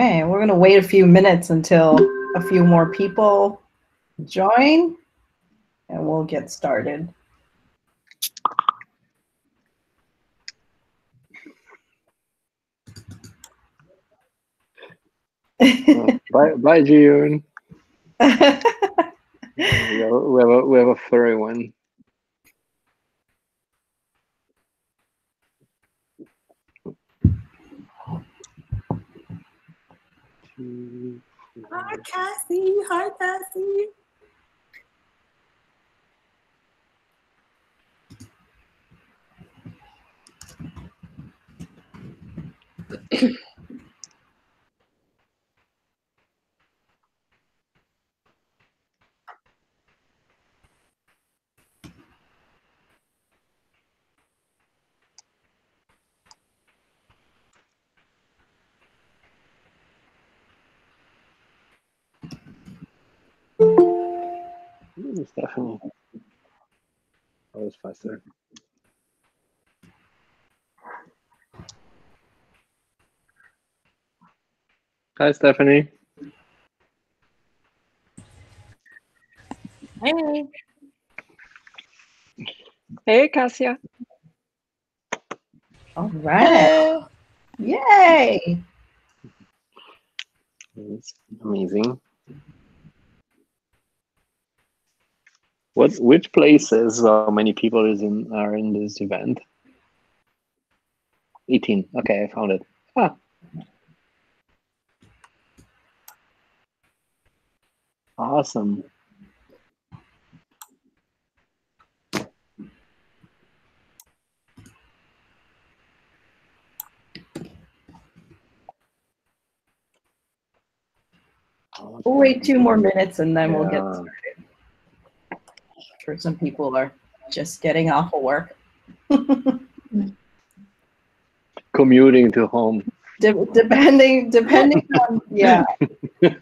right, we're gonna wait a few minutes until a few more people join and we'll get started. bye, bye, June. we, have, we, have a, we have a furry one. Hi, Cassie. Hi, Cassie. Stephanie. That was faster. Hi, Stephanie. Hey. Hey, Cassia. All right. Yay. It's amazing. What which places how many people is in are in this event? 18. Okay, I found it. Ah. Awesome. We'll wait two more minutes and then we'll get started. Sure some people are just getting off of work. Commuting to home. De- depending depending on yeah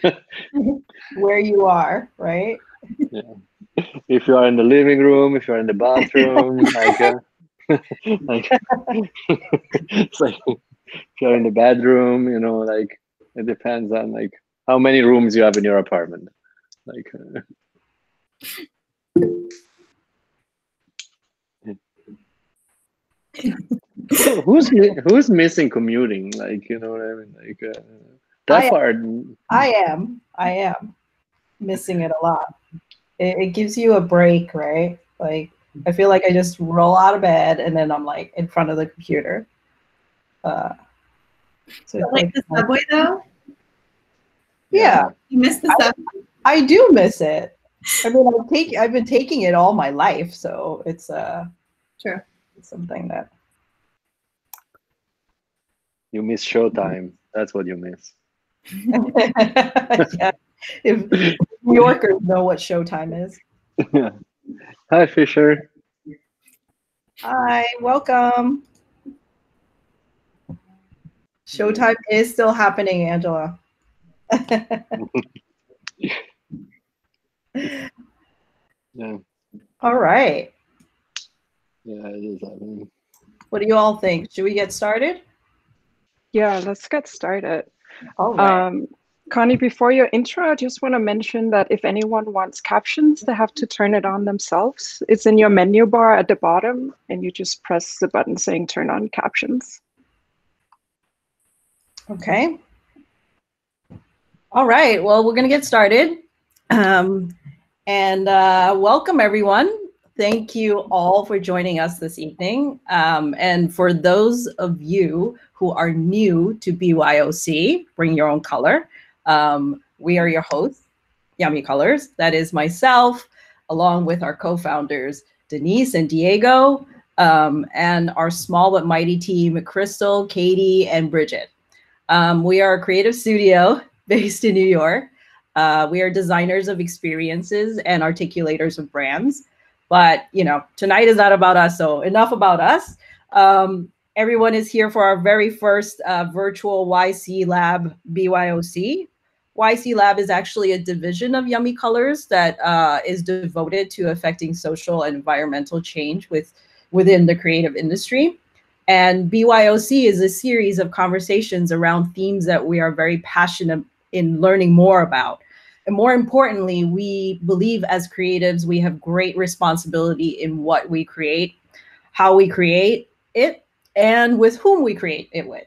where you are, right? Yeah. If you are in the living room, if you're in the bathroom, like, uh, like it's like if you're in the bedroom, you know, like it depends on like how many rooms you have in your apartment. Like, uh, who- who's who's missing commuting? Like, you know what I mean? Like uh, that I- part. I am. I am missing it a lot. It, it gives you a break, right? Like I feel like I just roll out of bed and then I'm like in front of the computer. Uh, so it's Like the subway, though? yeah, You missed the subway? I do miss it. I mean, I've take I've been taking it all my life, so it's uh True. it's something that You miss showtime. That's what you miss. yeah. If New Yorkers know what Showtime is. Hi, Fisher. Hi, welcome. Showtime is still happening, Angela. Yeah, All right. yeah, it is happening. What do you all think? Should we get started? Yeah, let's get started. All right. Um, Connie, before your intro, I just want to mention that if anyone wants captions, they have to turn it on themselves. It's in your menu bar at the bottom, and you just press the button saying turn on captions. Okay. All right. Well, we're going to get started. Um, and uh, welcome, everyone. Thank you all for joining us this evening. Um, and for those of you who are new to BYOC, Bring Your Own Color, um, we are your hosts, Yummy Colors. That is myself, along with our co founders, Denise and Diego, um, and our small but mighty team, Crystal, Katie, and Bridget. Um, we are a creative studio based in New York. Uh, we are designers of experiences and articulators of brands. But you know, tonight is not about us, so enough about us. Um, everyone is here for our very first uh, virtual YC Lab BYOC. YC Lab is actually a division of Yummy Colors that uh, is devoted to affecting social and environmental change with within the creative industry. And BYOC is a series of conversations around themes that we are very passionate in learning more about. And more importantly, we believe as creatives, we have great responsibility in what we create, how we create it, and with whom we create it with.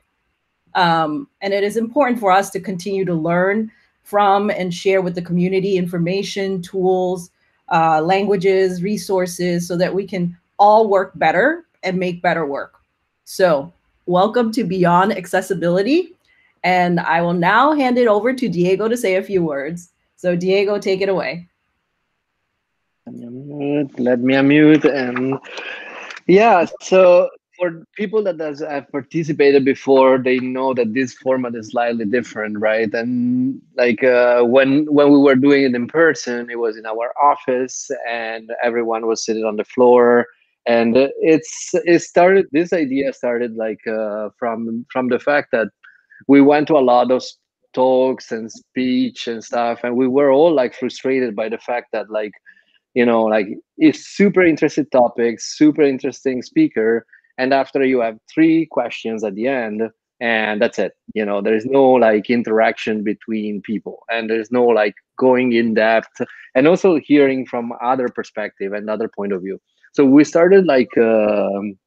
Um, and it is important for us to continue to learn from and share with the community information, tools, uh, languages, resources, so that we can all work better and make better work. So welcome to Beyond Accessibility. And I will now hand it over to Diego to say a few words. So Diego, take it away. Let me unmute, and yeah, so for people that have participated before, they know that this format is slightly different, right? And like uh, when when we were doing it in person, it was in our office, and everyone was sitting on the floor. And it's it started. This idea started like uh, from from the fact that we went to a lot of talks and speech and stuff, and we were all like frustrated by the fact that like you know like it's super interesting topic, super interesting speaker and after you have three questions at the end and that's it. You know there's no like interaction between people and there's no like going in depth and also hearing from other perspective and other point of view. So we started like um,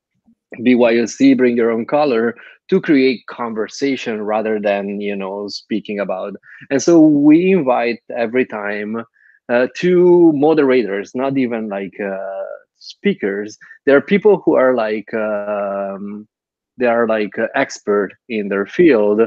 BYOC bring your own color to create conversation rather than you know speaking about. And so we invite every time uh, two moderators not even like uh, speakers. There are people who are like um, they are like uh, expert in their field.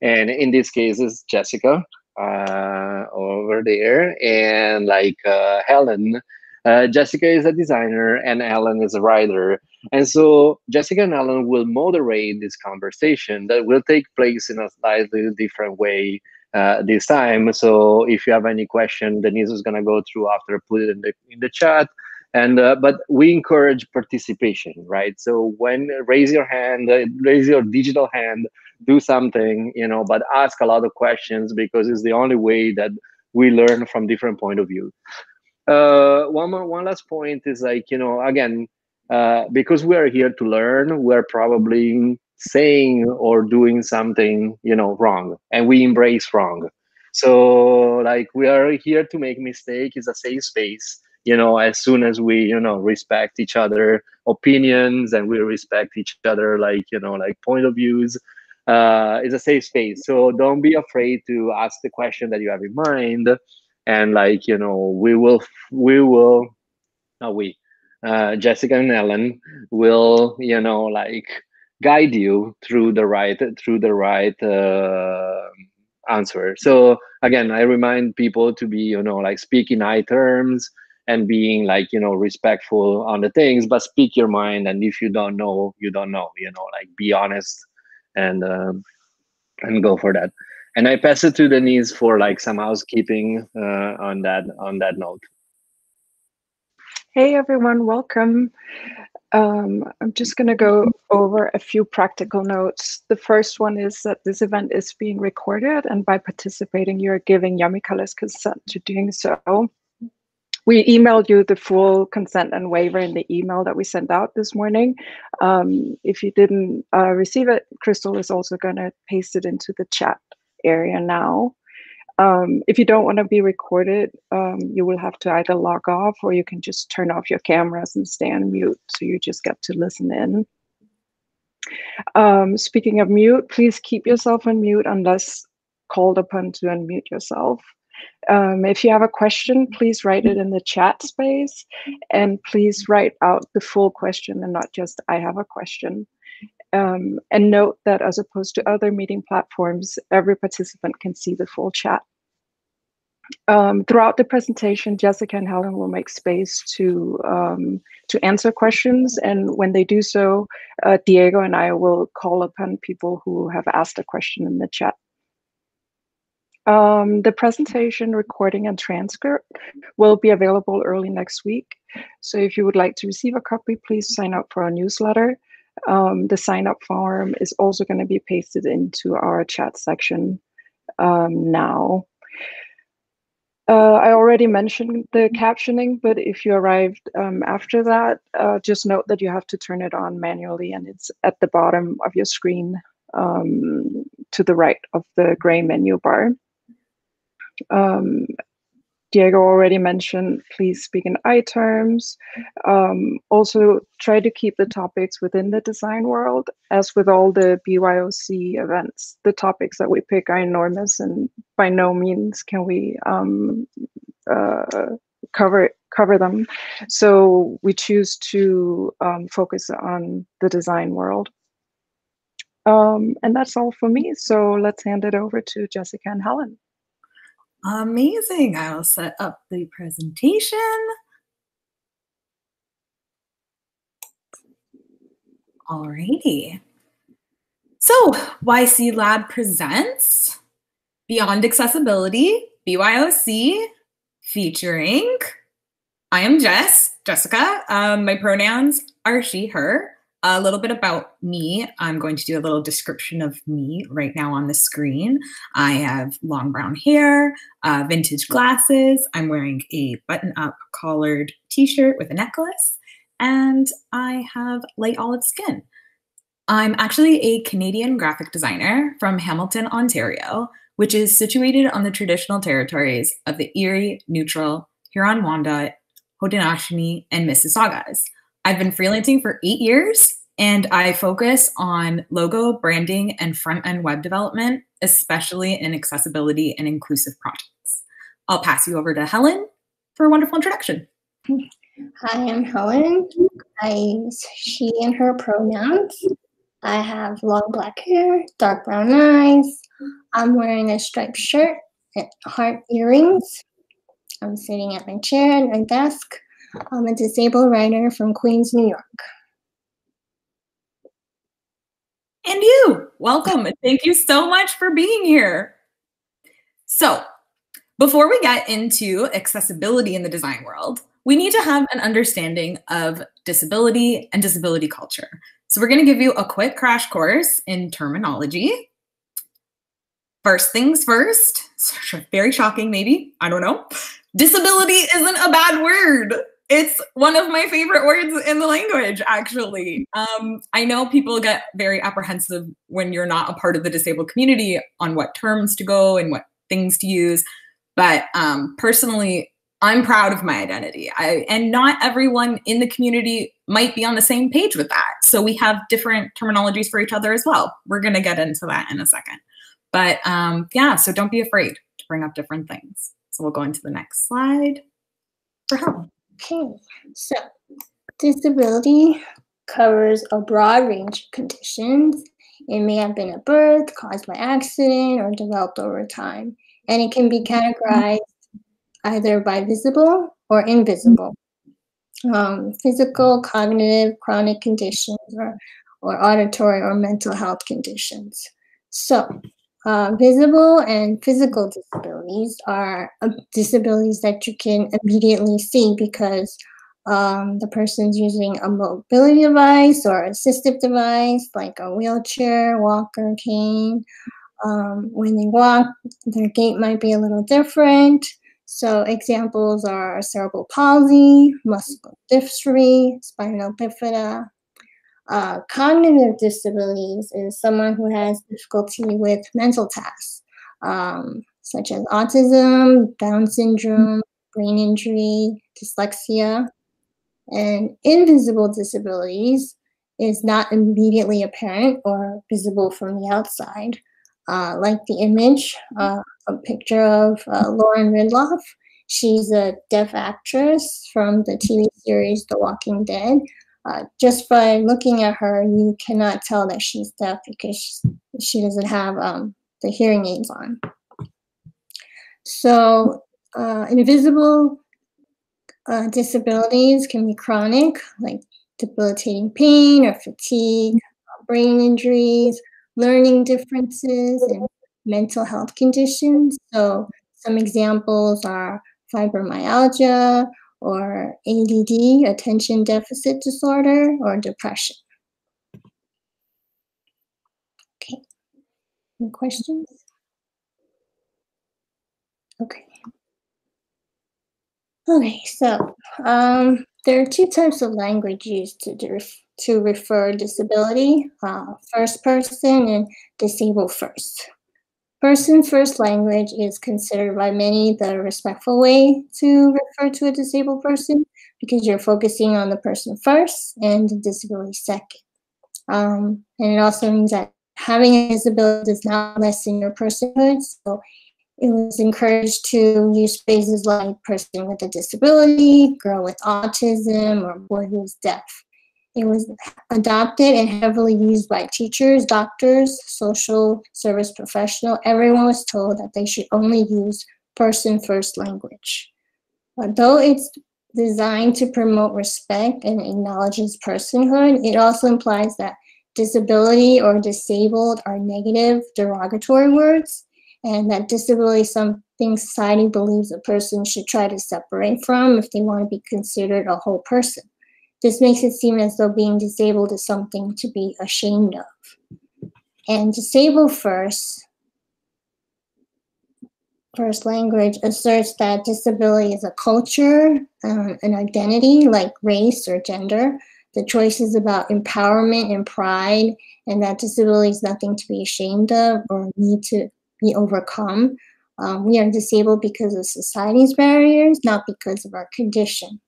And in this case is jessica uh, over there and like uh, helen uh, jessica is a designer and Alan is a writer. And so jessica and Alan will moderate this conversation that will take place in a slightly different way uh, this time. So if you have any question denise is going to go through after put it in the in the chat. And uh, but we encourage participation right? So when raise your hand uh, raise your digital hand do something you know but ask a lot of questions because it's the only way that we learn from different point of view uh, one more one last point is like you know again uh, because we are here to learn we're probably saying or doing something you know wrong and we embrace wrong. So like we are here to make mistake is a safe space you know as soon as we you know respect each other opinions and we respect each other like you know like point of views uh it's a safe space. So don't be afraid to ask the question that you have in mind and like you know we will we will no we uh jessica and ellen will you know like guide you through the right through the right uh answer. So again i remind people to be you know like speak in high terms and being like you know respectful on the things but speak your mind. And if you don't know you don't know you know like be honest and um, and go for that and i pass it to denise for like some housekeeping uh, on that on that note Hey everyone, welcome. Um, I'm just going to go over a few practical notes. The first one is that this event is being recorded, and by participating, you're giving Colors consent to doing so. We emailed you the full consent and waiver in the email that we sent out this morning. Um, if you didn't uh, receive it, Crystal is also going to paste it into the chat area now. Um, if you don't want to be recorded, um, you will have to either log off or you can just turn off your cameras and stay on mute so you just get to listen in. Um, speaking of mute, please keep yourself on mute unless called upon to unmute yourself. Um, if you have a question, please write it in the chat space and please write out the full question and not just I have a question. Um, and note that as opposed to other meeting platforms, every participant can see the full chat. Um, throughout the presentation, Jessica and Helen will make space to um, to answer questions, and when they do so, uh, Diego and I will call upon people who have asked a question in the chat. Um, the presentation recording and transcript will be available early next week. So if you would like to receive a copy, please sign up for our newsletter. Um, the sign up form is also going to be pasted into our chat section um, now. Uh, I already mentioned the captioning, but if you arrived um, after that, uh, just note that you have to turn it on manually and it's at the bottom of your screen um, to the right of the gray menu bar. Um, Diego already mentioned, please speak in I terms. Um, also, try to keep the topics within the design world. As with all the BYOC events, the topics that we pick are enormous, and by no means can we um, uh, cover cover them. So we choose to um, focus on the design world. Um, and that's all for me. So let's hand it over to Jessica and Helen. Amazing. I'll set up the presentation. Alrighty. So, YC Lab presents Beyond Accessibility, BYOC, featuring I am Jess, Jessica. Um, my pronouns are she, her. A little bit about me. I'm going to do a little description of me right now on the screen. I have long brown hair, uh, vintage glasses. I'm wearing a button up collared t shirt with a necklace, and I have light olive skin. I'm actually a Canadian graphic designer from Hamilton, Ontario, which is situated on the traditional territories of the Erie, Neutral, Huron-Wendat, Haudenosaunee, and Mississaugas. I've been freelancing for eight years and I focus on logo, branding, and front end web development, especially in accessibility and inclusive projects. I'll pass you over to Helen for a wonderful introduction. Hi, I'm Helen. I use she and her pronouns. I have long black hair, dark brown eyes. I'm wearing a striped shirt and heart earrings. I'm sitting at my chair at my desk. Um, I'm a disabled writer from Queens, New York. And you, welcome. and thank you so much for being here. So, before we get into accessibility in the design world, we need to have an understanding of disability and disability culture. So, we're going to give you a quick crash course in terminology. First things first, very shocking, maybe, I don't know. Disability isn't a bad word it's one of my favorite words in the language actually. Um, i know people get very apprehensive when you're not a part of the disabled community on what terms to go and what things to use. But um, personally i'm proud of my identity. I, and not everyone in the community might be on the same page with that. So we have different terminologies for each other as well. We're going to get into that in a second. But um, yeah so don't be afraid to bring up different things. So we'll go into the next slide. For help Okay, so disability covers a broad range of conditions. It may have been at birth, caused by accident, or developed over time. And it can be categorized either by visible or invisible. Um, physical, cognitive, chronic conditions, or, or auditory or mental health conditions. So, uh, visible and physical disabilities are uh, disabilities that you can immediately see because um, the person's using a mobility device or assistive device like a wheelchair, walker, cane. Um, when they walk, their gait might be a little different. So examples are cerebral palsy, muscular dystrophy, spinal bifida, uh, cognitive disabilities is someone who has difficulty with mental tasks, um, such as autism, Down syndrome, brain injury, dyslexia. And invisible disabilities is not immediately apparent or visible from the outside. Uh, like the image, uh, a picture of uh, Lauren Ridloff. She's a deaf actress from the TV series The Walking Dead. Uh, just by looking at her, you cannot tell that she's deaf because she doesn't have um, the hearing aids on. So uh, invisible uh, disabilities can be chronic, like debilitating pain or fatigue, brain injuries, learning differences, and mental health conditions. So some examples are fibromyalgia, or ADD, attention deficit disorder, or depression. Okay, any questions? Okay. Okay, so um, there are two types of language used to, to refer disability, uh, first person and disabled first. Person first language is considered by many the respectful way to refer to a disabled person because you're focusing on the person first and the disability second. Um, and it also means that having a disability does not lessen your personhood. So it was encouraged to use phrases like person with a disability, girl with autism, or boy who's deaf. It was adopted and heavily used by teachers, doctors, social service professional. Everyone was told that they should only use person first language. Although it's designed to promote respect and acknowledges personhood, it also implies that disability or disabled are negative, derogatory words, and that disability is something society believes a person should try to separate from if they want to be considered a whole person. This makes it seem as though being disabled is something to be ashamed of. And disabled first, first language asserts that disability is a culture, um, an identity like race or gender, the choice is about empowerment and pride, and that disability is nothing to be ashamed of or need to be overcome. Um, we are disabled because of society's barriers, not because of our condition.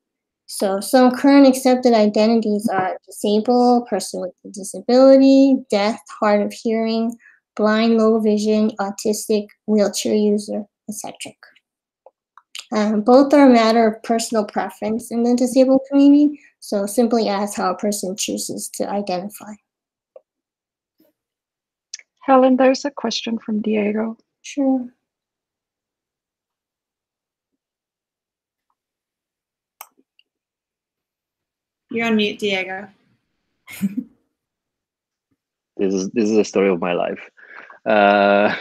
So some current accepted identities are disabled, person with a disability, deaf, hard of hearing, blind, low vision, autistic, wheelchair user, etc. Um, both are a matter of personal preference in the disabled community, so simply ask how a person chooses to identify. Helen, there's a question from Diego. Sure. You're on mute, Diego. this is this is a story of my life. Uh,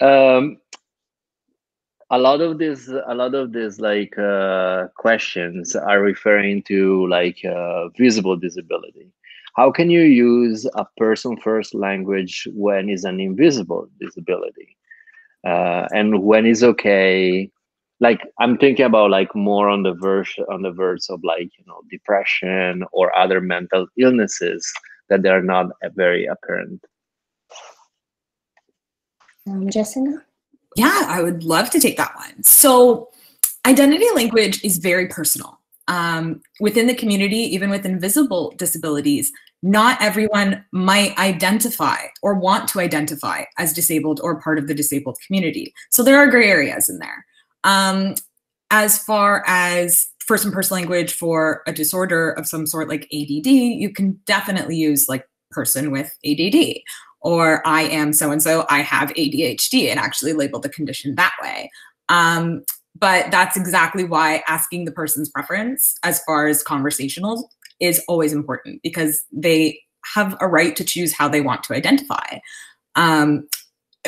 um, a lot of this, a lot of these like uh, questions are referring to like uh, visible disability. How can you use a person first language when it's an invisible disability? Uh, and when it's okay like i'm thinking about like more on the verge on the verge of like you know depression or other mental illnesses that they're not very apparent. Um, jessica? Yeah i would love to take that one. So identity language is very personal. Um, within the community even with invisible disabilities not everyone might identify or want to identify as disabled or part of the disabled community. So there are gray areas in there um, as far as first and person language for a disorder of some sort like ADD, you can definitely use like person with ADD or I am so and so, I have ADHD and actually label the condition that way. Um, but that's exactly why asking the person's preference as far as conversational is always important because they have a right to choose how they want to identify. Um,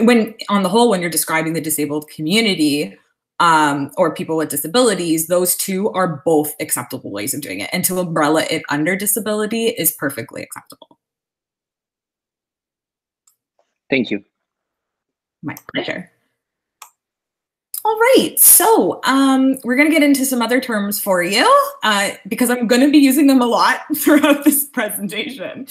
when on the whole, when you're describing the disabled community, um, or people with disabilities, those two are both acceptable ways of doing it. And to umbrella it under disability is perfectly acceptable. Thank you. My pleasure. All right, so um, we're going to get into some other terms for you uh, because I'm going to be using them a lot throughout this presentation.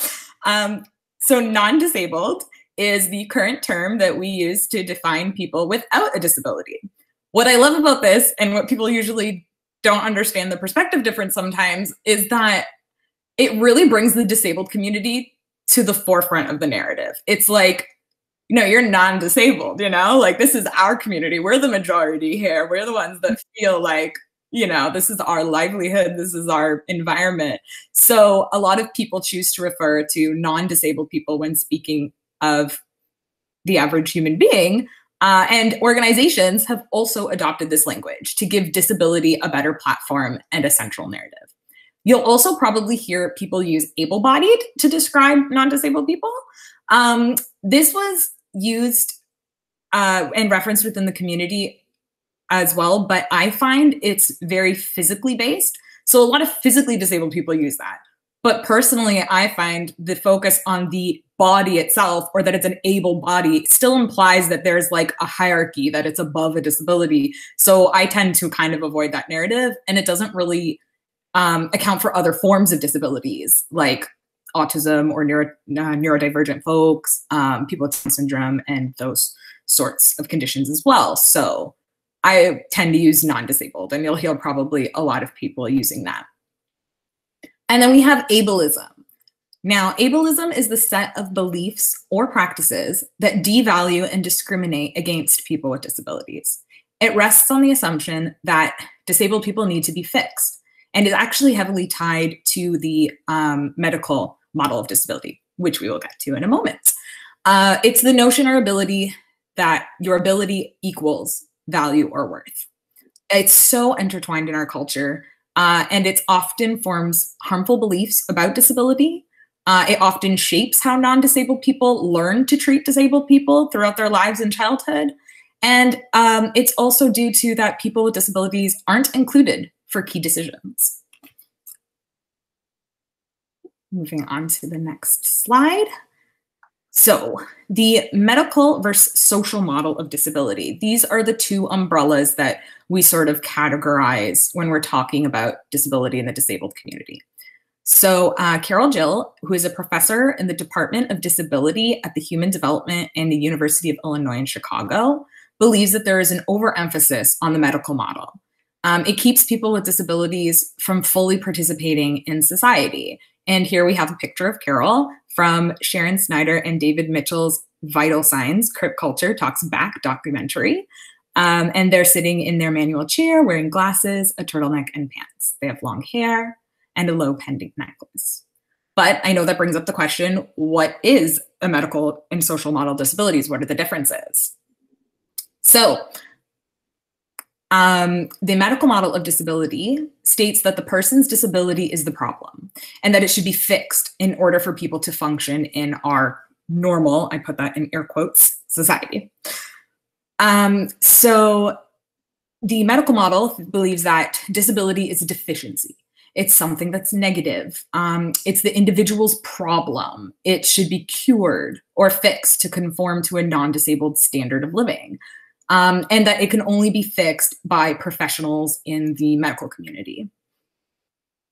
Um, so non-disabled is the current term that we use to define people without a disability. What I love about this and what people usually don't understand the perspective difference sometimes is that it really brings the disabled community to the forefront of the narrative. It's like, you know, you're non disabled, you know, like this is our community. We're the majority here. We're the ones that feel like, you know, this is our livelihood, this is our environment. So a lot of people choose to refer to non disabled people when speaking of the average human being uh, and organizations have also adopted this language to give disability a better platform and a central narrative. You'll also probably hear people use able bodied to describe non disabled people. Um, this was used uh, and referenced within the community as well, but I find it's very physically based. So a lot of physically disabled people use that. But personally, I find the focus on the body itself or that it's an able body still implies that there's like a hierarchy that it's above a disability. So i tend to kind of avoid that narrative and it doesn't really um, account for other forms of disabilities like autism or neuro, uh, neurodivergent folks um, people with syndrome and those sorts of conditions as well. So i tend to use non-disabled and you'll hear probably a lot of people using that. And then we have ableism now, ableism is the set of beliefs or practices that devalue and discriminate against people with disabilities. It rests on the assumption that disabled people need to be fixed and is actually heavily tied to the um, medical model of disability, which we will get to in a moment. Uh, it's the notion or ability that your ability equals value or worth. It's so intertwined in our culture, uh, and it often forms harmful beliefs about disability uh, it often shapes how non disabled people learn to treat disabled people throughout their lives and childhood. And um, it's also due to that people with disabilities aren't included for key decisions. Moving on to the next slide. So, the medical versus social model of disability. These are the two umbrellas that we sort of categorize when we're talking about disability in the disabled community. So, uh, Carol Gill, who is a professor in the Department of Disability at the Human Development and the University of Illinois in Chicago, believes that there is an overemphasis on the medical model. Um, it keeps people with disabilities from fully participating in society. And here we have a picture of Carol from Sharon Snyder and David Mitchell's Vital Signs Crip Culture Talks Back documentary. Um, and they're sitting in their manual chair wearing glasses, a turtleneck, and pants. They have long hair and a low pendant necklace. But I know that brings up the question what is a medical and social model disabilities? What are the differences? So, um, the medical model of disability states that the person's disability is the problem and that it should be fixed in order for people to function in our normal, I put that in air quotes, society. Um, so, the medical model believes that disability is a deficiency it's something that's negative. Um, it's the individual's problem. It should be cured or fixed to conform to a non disabled standard of living. Um, and that it can only be fixed by professionals in the medical community.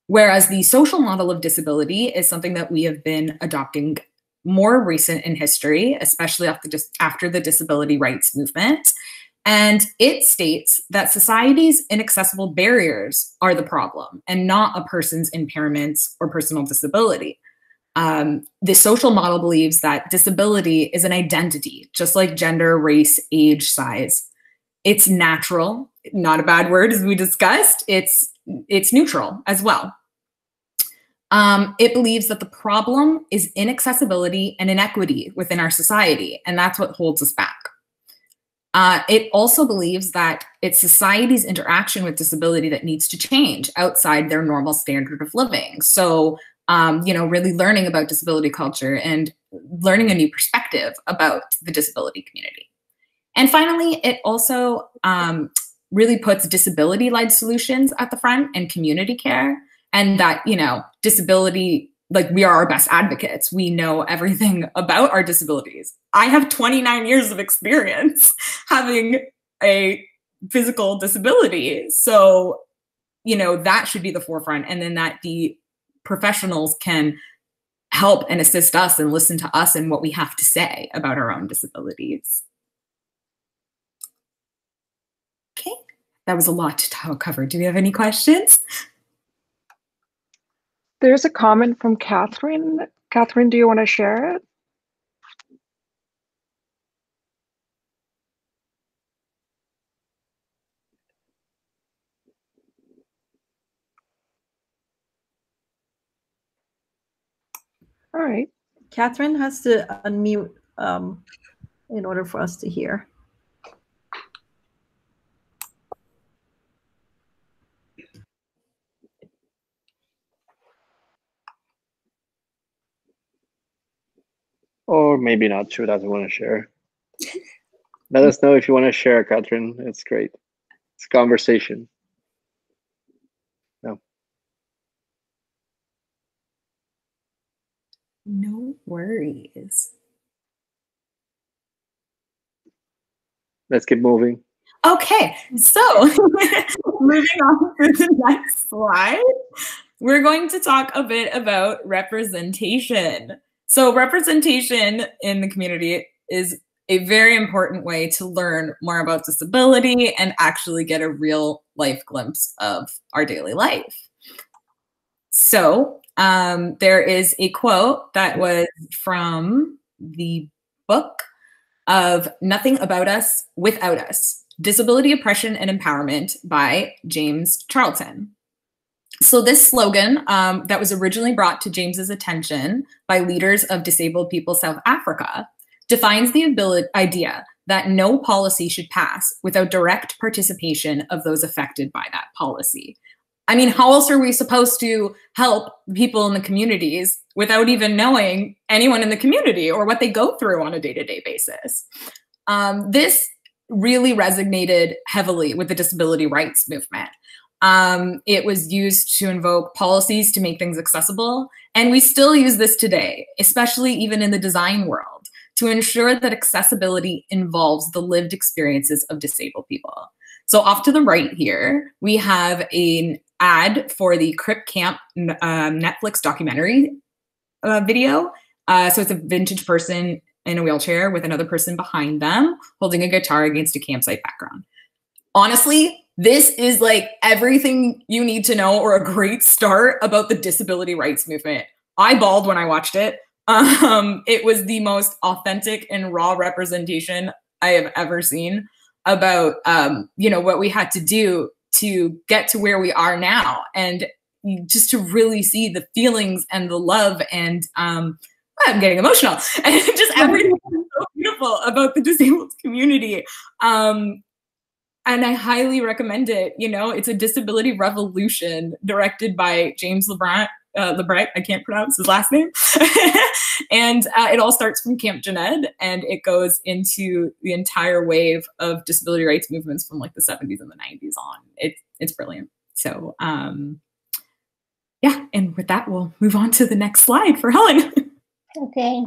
Whereas the social model of disability is something that we have been adopting more recent in history, especially after, after the disability rights movement. And it states that society's inaccessible barriers are the problem and not a person's impairments or personal disability. Um, the social model believes that disability is an identity, just like gender, race, age, size. It's natural, not a bad word, as we discussed. It's it's neutral as well. Um, it believes that the problem is inaccessibility and inequity within our society, and that's what holds us back. Uh, it also believes that it's society's interaction with disability that needs to change outside their normal standard of living. So, um, you know, really learning about disability culture and learning a new perspective about the disability community. And finally, it also um, really puts disability led solutions at the front and community care, and that, you know, disability like we are our best advocates. We know everything about our disabilities. I have 29 years of experience having a physical disability. So, you know, that should be the forefront. And then that the professionals can help and assist us and listen to us and what we have to say about our own disabilities. Okay, that was a lot to cover. Do we have any questions? There's a comment from Catherine. Catherine, do you want to share it? All right. Catherine has to unmute um, in order for us to hear. Or maybe not. She doesn't want to share. Let us know if you want to share, Catherine. It's great. It's conversation. No. No worries. Let's keep moving. Okay, so moving on to the next slide, we're going to talk a bit about representation. So, representation in the community is a very important way to learn more about disability and actually get a real life glimpse of our daily life. So, um, there is a quote that was from the book of Nothing About Us Without Us Disability Oppression and Empowerment by James Charlton. So, this slogan um, that was originally brought to James's attention by leaders of disabled people South Africa defines the ability, idea that no policy should pass without direct participation of those affected by that policy. I mean, how else are we supposed to help people in the communities without even knowing anyone in the community or what they go through on a day to day basis? Um, this really resonated heavily with the disability rights movement. Um, it was used to invoke policies to make things accessible. And we still use this today, especially even in the design world, to ensure that accessibility involves the lived experiences of disabled people. So off to the right here, we have an ad for the Crip Camp um, Netflix documentary uh, video. Uh, so it's a vintage person in a wheelchair with another person behind them holding a guitar against a campsite background. Honestly, this is like everything you need to know or a great start about the disability rights movement. I bawled when I watched it. Um, it was the most authentic and raw representation I have ever seen about um, you know what we had to do to get to where we are now and just to really see the feelings and the love and um, I'm getting emotional and just everything so beautiful about the disabled community. Um, and I highly recommend it. You know, it's a disability revolution directed by James LeBron. Uh, I can't pronounce his last name. and uh, it all starts from Camp Jened and it goes into the entire wave of disability rights movements from like the 70s and the 90s on. It, it's brilliant. So, um, yeah, and with that, we'll move on to the next slide for Helen. Okay.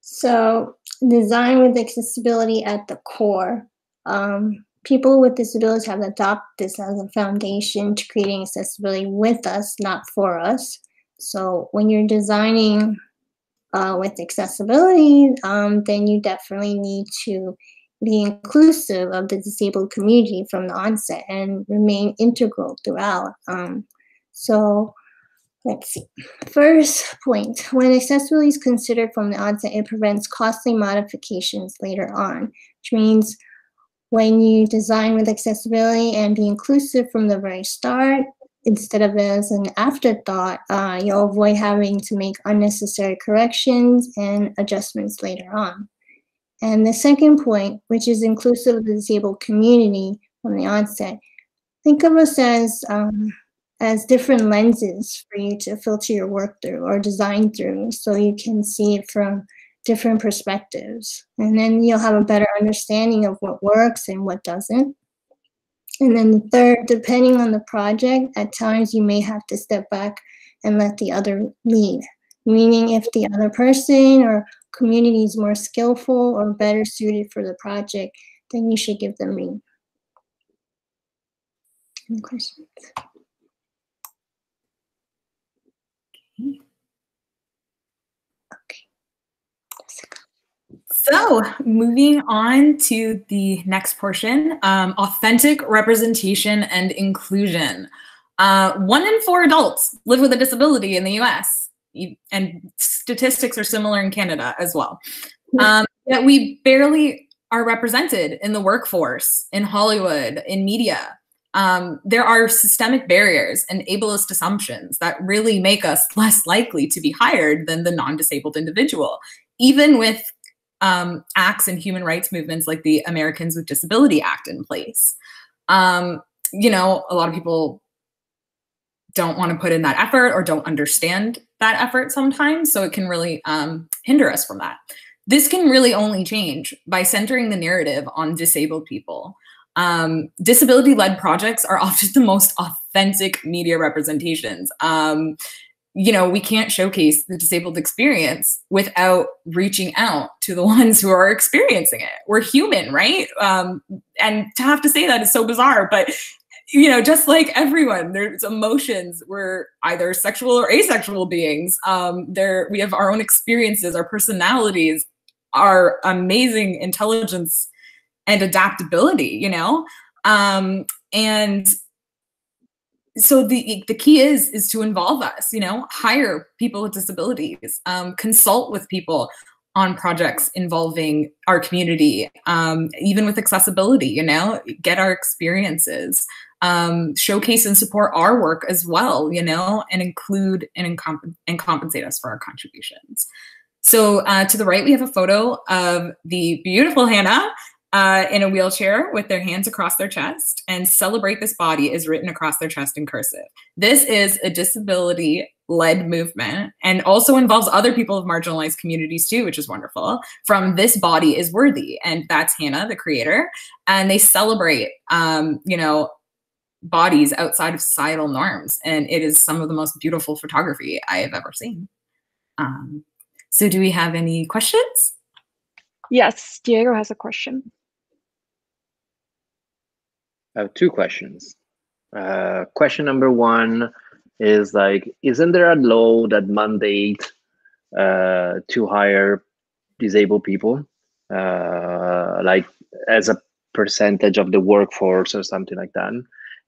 So, design with accessibility at the core. Um, people with disabilities have adopted this as a foundation to creating accessibility with us, not for us. So, when you're designing uh, with accessibility, um, then you definitely need to be inclusive of the disabled community from the onset and remain integral throughout. Um, so, Let's see. First point, when accessibility is considered from the onset, it prevents costly modifications later on, which means when you design with accessibility and be inclusive from the very start, instead of as an afterthought, uh, you'll avoid having to make unnecessary corrections and adjustments later on. And the second point, which is inclusive of the disabled community from the onset, think of us as um, as different lenses for you to filter your work through or design through so you can see it from different perspectives. And then you'll have a better understanding of what works and what doesn't. And then the third, depending on the project, at times you may have to step back and let the other lead. Meaning if the other person or community is more skillful or better suited for the project, then you should give them lead. Any questions? So, moving on to the next portion um, authentic representation and inclusion. Uh, one in four adults live with a disability in the US, and statistics are similar in Canada as well. Um, yet we barely are represented in the workforce, in Hollywood, in media. Um, there are systemic barriers and ableist assumptions that really make us less likely to be hired than the non disabled individual, even with um, acts and human rights movements like the Americans with Disability Act in place. Um, you know, a lot of people don't want to put in that effort or don't understand that effort sometimes. So it can really um, hinder us from that. This can really only change by centering the narrative on disabled people. Um, disability led projects are often the most authentic media representations. Um, you know, we can't showcase the disabled experience without reaching out to the ones who are experiencing it. We're human, right? Um, and to have to say that is so bizarre, but you know, just like everyone, there's emotions. We're either sexual or asexual beings. Um, there, we have our own experiences, our personalities, our amazing intelligence and adaptability. You know, um, and so the the key is is to involve us. You know, hire people with disabilities, um, consult with people on projects involving our community, um, even with accessibility. You know, get our experiences um, showcase and support our work as well, you know, and include and, and compensate us for our contributions. So uh, to the right, we have a photo of the beautiful Hannah uh, in a wheelchair with their hands across their chest, and celebrate this body is written across their chest in cursive. This is a disability led movement and also involves other people of marginalized communities too, which is wonderful. From This Body is Worthy, and that's Hannah, the creator, and they celebrate, um, you know, bodies outside of societal norms. And it is some of the most beautiful photography I have ever seen. Um, so, do we have any questions? Yes, Diego has a question. I have two questions. Uh, question number one is like, isn't there a law that mandate uh, to hire disabled people, uh, like as a percentage of the workforce or something like that?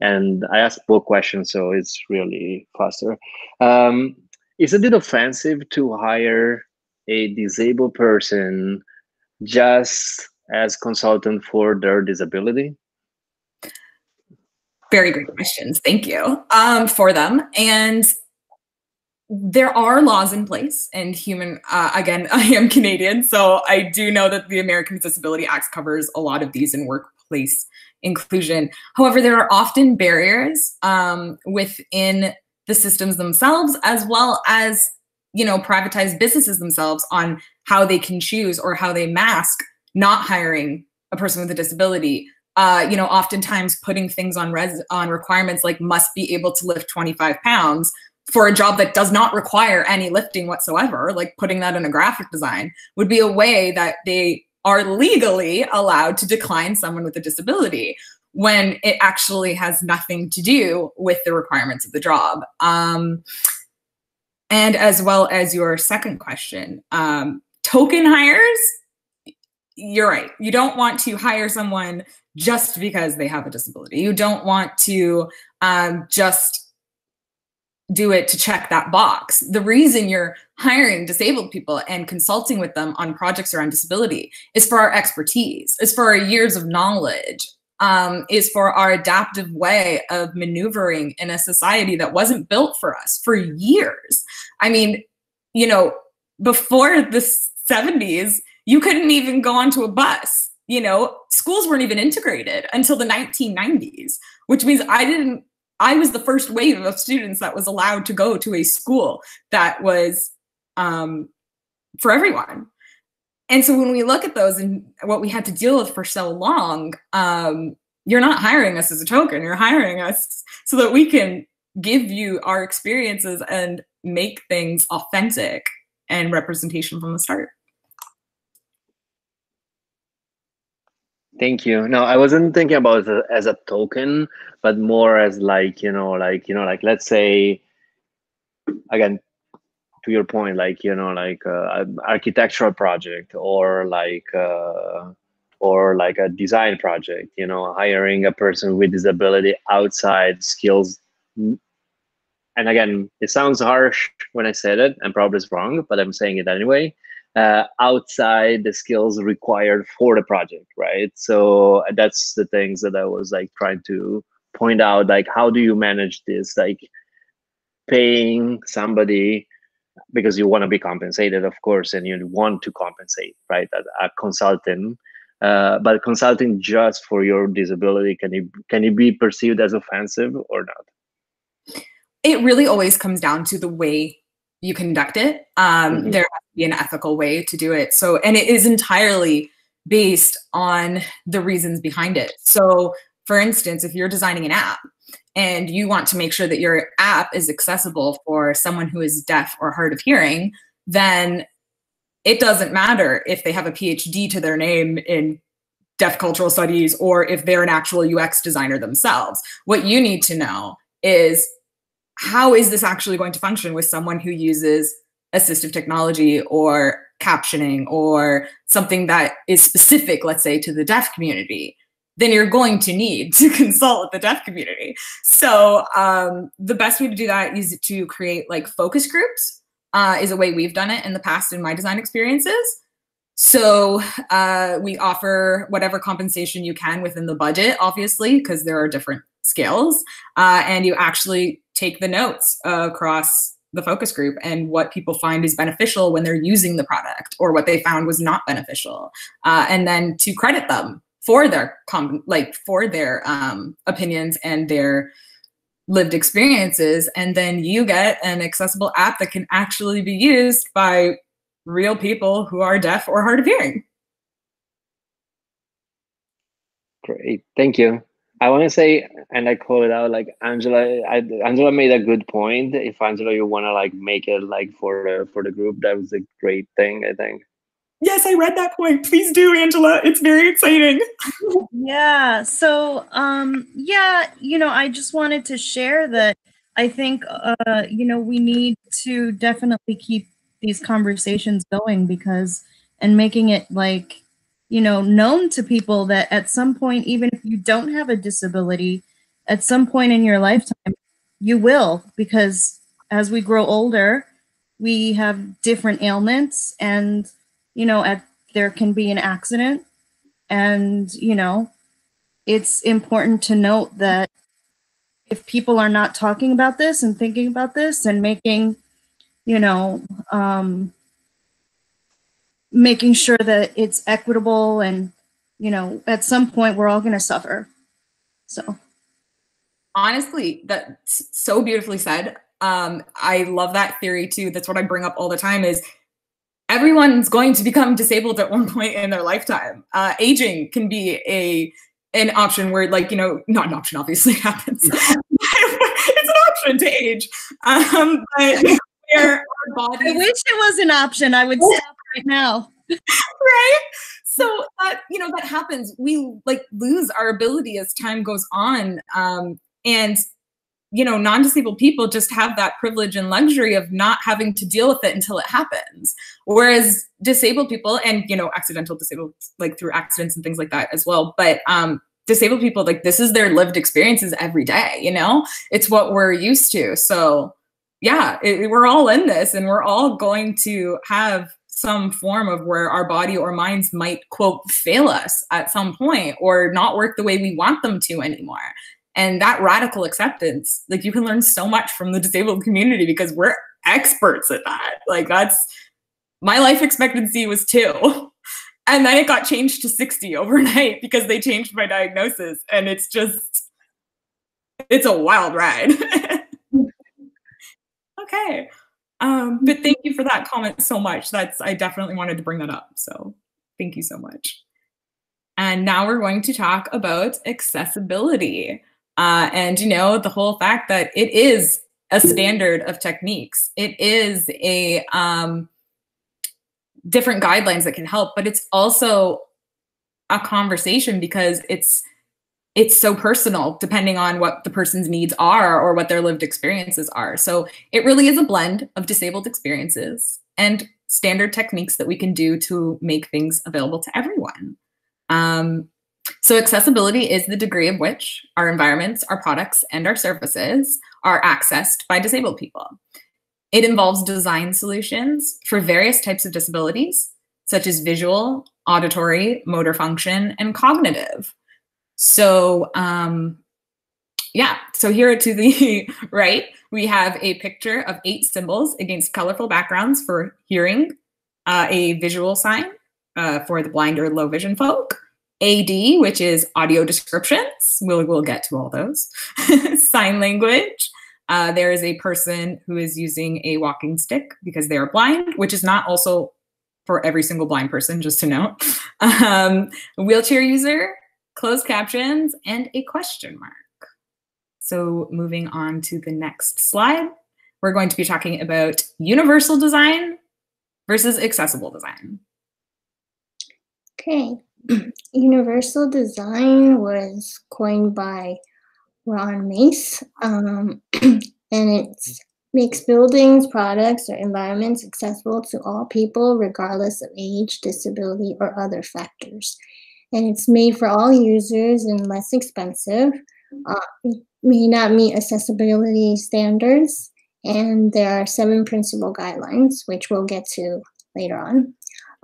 and I asked both questions, so it's really faster. Um, isn't it offensive to hire a disabled person just as consultant for their disability? Very great questions. Thank you um, for them. And there are laws in place and human uh, again i am canadian so i do know that the american disability act covers a lot of these in workplace inclusion. However, there are often barriers um, within the systems themselves, as well as you know privatized businesses themselves on how they can choose or how they mask not hiring a person with a disability. Uh, you know, oftentimes putting things on res on requirements like must be able to lift 25 pounds for a job that does not require any lifting whatsoever, like putting that in a graphic design, would be a way that they are legally allowed to decline someone with a disability when it actually has nothing to do with the requirements of the job. Um, and as well as your second question, um, token hires, you're right. You don't want to hire someone just because they have a disability. You don't want to um, just do it to check that box. The reason you're hiring disabled people and consulting with them on projects around disability is for our expertise, is for our years of knowledge, um, is for our adaptive way of maneuvering in a society that wasn't built for us for years. I mean, you know, before the 70s, you couldn't even go onto a bus. You know, schools weren't even integrated until the 1990s, which means I didn't I was the first wave of students that was allowed to go to a school that was um, for everyone. And so when we look at those and what we had to deal with for so long, um, you're not hiring us as a token. You're hiring us so that we can give you our experiences and make things authentic and representation from the start. Thank you. No, I wasn't thinking about it as a token, but more as like, you know, like, you know, like let's say, again, to your point, like, you know, like uh, architectural project or like, uh, or like a design project, you know, hiring a person with disability outside skills. And again, it sounds harsh when I said it, and probably it's wrong, but I'm saying it anyway uh, outside the skills required for the project, right? So that's the things that I was like trying to point out, like how do you manage this, like paying somebody because you want to be compensated, of course, and you want to compensate, right? A, a consultant, uh, but consulting just for your disability can it can it be perceived as offensive or not? It really always comes down to the way you conduct it. Um, mm-hmm. There has to be an ethical way to do it. So, and it is entirely based on the reasons behind it. So, for instance, if you're designing an app and you want to make sure that your app is accessible for someone who is deaf or hard of hearing, then it doesn't matter if they have a PhD to their name in deaf cultural studies or if they're an actual UX designer themselves. What you need to know is how is this actually going to function with someone who uses assistive technology or captioning or something that is specific, let's say, to the deaf community? Then you're going to need to consult with the deaf community. So um, the best way to do that is to create like focus groups. Uh, is a way we've done it in the past in my design experiences. So uh, we offer whatever compensation you can within the budget, obviously, because there are different scales. Uh, and you actually take the notes across the focus group and what people find is beneficial when they're using the product or what they found was not beneficial. Uh, and then to credit them for their com- like for their um, opinions and their lived experiences and then you get an accessible app that can actually be used by real people who are deaf or hard of hearing. Great, thank you. I want to say, and I call it out, like Angela. I, Angela made a good point. If Angela, you want to like make it like for the for the group, that was a great thing. I think. Yes, I read that point. Please do, Angela. It's very exciting. yeah. So, um, yeah, you know, I just wanted to share that I think, uh, you know, we need to definitely keep these conversations going because and making it like you know known to people that at some point even if you don't have a disability at some point in your lifetime you will because as we grow older we have different ailments and you know at there can be an accident. And you know it's important to note that if people are not talking about this and thinking about this and making you know, um, making sure that it's equitable and, you know, at some point we're all going to suffer. So, honestly, that's so beautifully said. Um, I love that theory too. That's what I bring up all the time is everyone's going to become disabled at one point in their lifetime. Uh, aging can be a an option where like, you know, not an option, obviously happens. it's an option to age. Um, but our bodies. I wish it was an option. I would stop right now. right? So that you know that happens. We like lose our ability as time goes on, um, and you know non-disabled people just have that privilege and luxury of not having to deal with it until it happens whereas disabled people and you know accidental disabled like through accidents and things like that as well but um disabled people like this is their lived experiences every day you know it's what we're used to so yeah, it, we're all in this and we're all going to have some form of where our body or minds might quote fail us at some point or not work the way we want them to anymore. And that radical acceptance like you can learn so much from the disabled community because we're experts at that. Like that's my life expectancy was two and then it got changed to 60 overnight because they changed my diagnosis and it's just it's a wild ride. Okay. Um, but thank you for that comment so much. That's I definitely wanted to bring that up. So thank you so much. And now we're going to talk about accessibility. Uh, and you know, the whole fact that it is a standard of techniques. It is a um, different guidelines that can help, but it's also a conversation because it's it's so personal depending on what the person's needs are or what their lived experiences are. So it really is a blend of disabled experiences and standard techniques that we can do to make things available to everyone. Um, so accessibility is the degree of which our environments, our products, and our services are accessed by disabled people. It involves design solutions for various types of disabilities, such as visual, auditory, motor function, and cognitive. So, um, yeah, so here to the right, we have a picture of eight symbols against colorful backgrounds for hearing, uh, a visual sign uh, for the blind or low vision folk, AD, which is audio descriptions. We'll, we'll get to all those. Sign language. Uh, there is a person who is using a walking stick because they are blind, which is not also for every single blind person, just to note. Um, wheelchair user, closed captions, and a question mark. So moving on to the next slide, we're going to be talking about universal design versus accessible design. Okay. Universal design was coined by Ron Mace, um, and it makes buildings, products, or environments accessible to all people, regardless of age, disability, or other factors. And it's made for all users and less expensive. Uh, it may not meet accessibility standards, and there are seven principal guidelines, which we'll get to later on.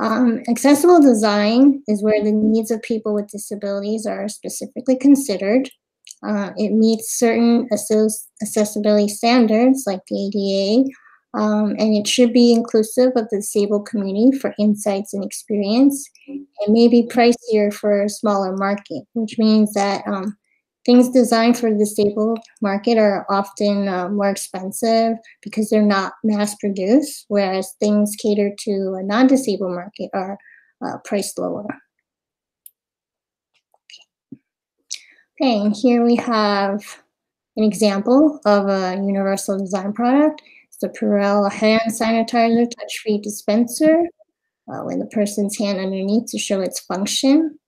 Um, accessible design is where the needs of people with disabilities are specifically considered. Uh, it meets certain accessibility standards like the ADA, um, and it should be inclusive of the disabled community for insights and experience. It may be pricier for a smaller market, which means that um, things designed for the disabled market are often uh, more expensive because they're not mass produced, whereas things catered to a non-disabled market are uh, priced lower. Okay, and here we have an example of a universal design product. The Purell hand sanitizer touch-free dispenser uh, with the person's hand underneath to show its function.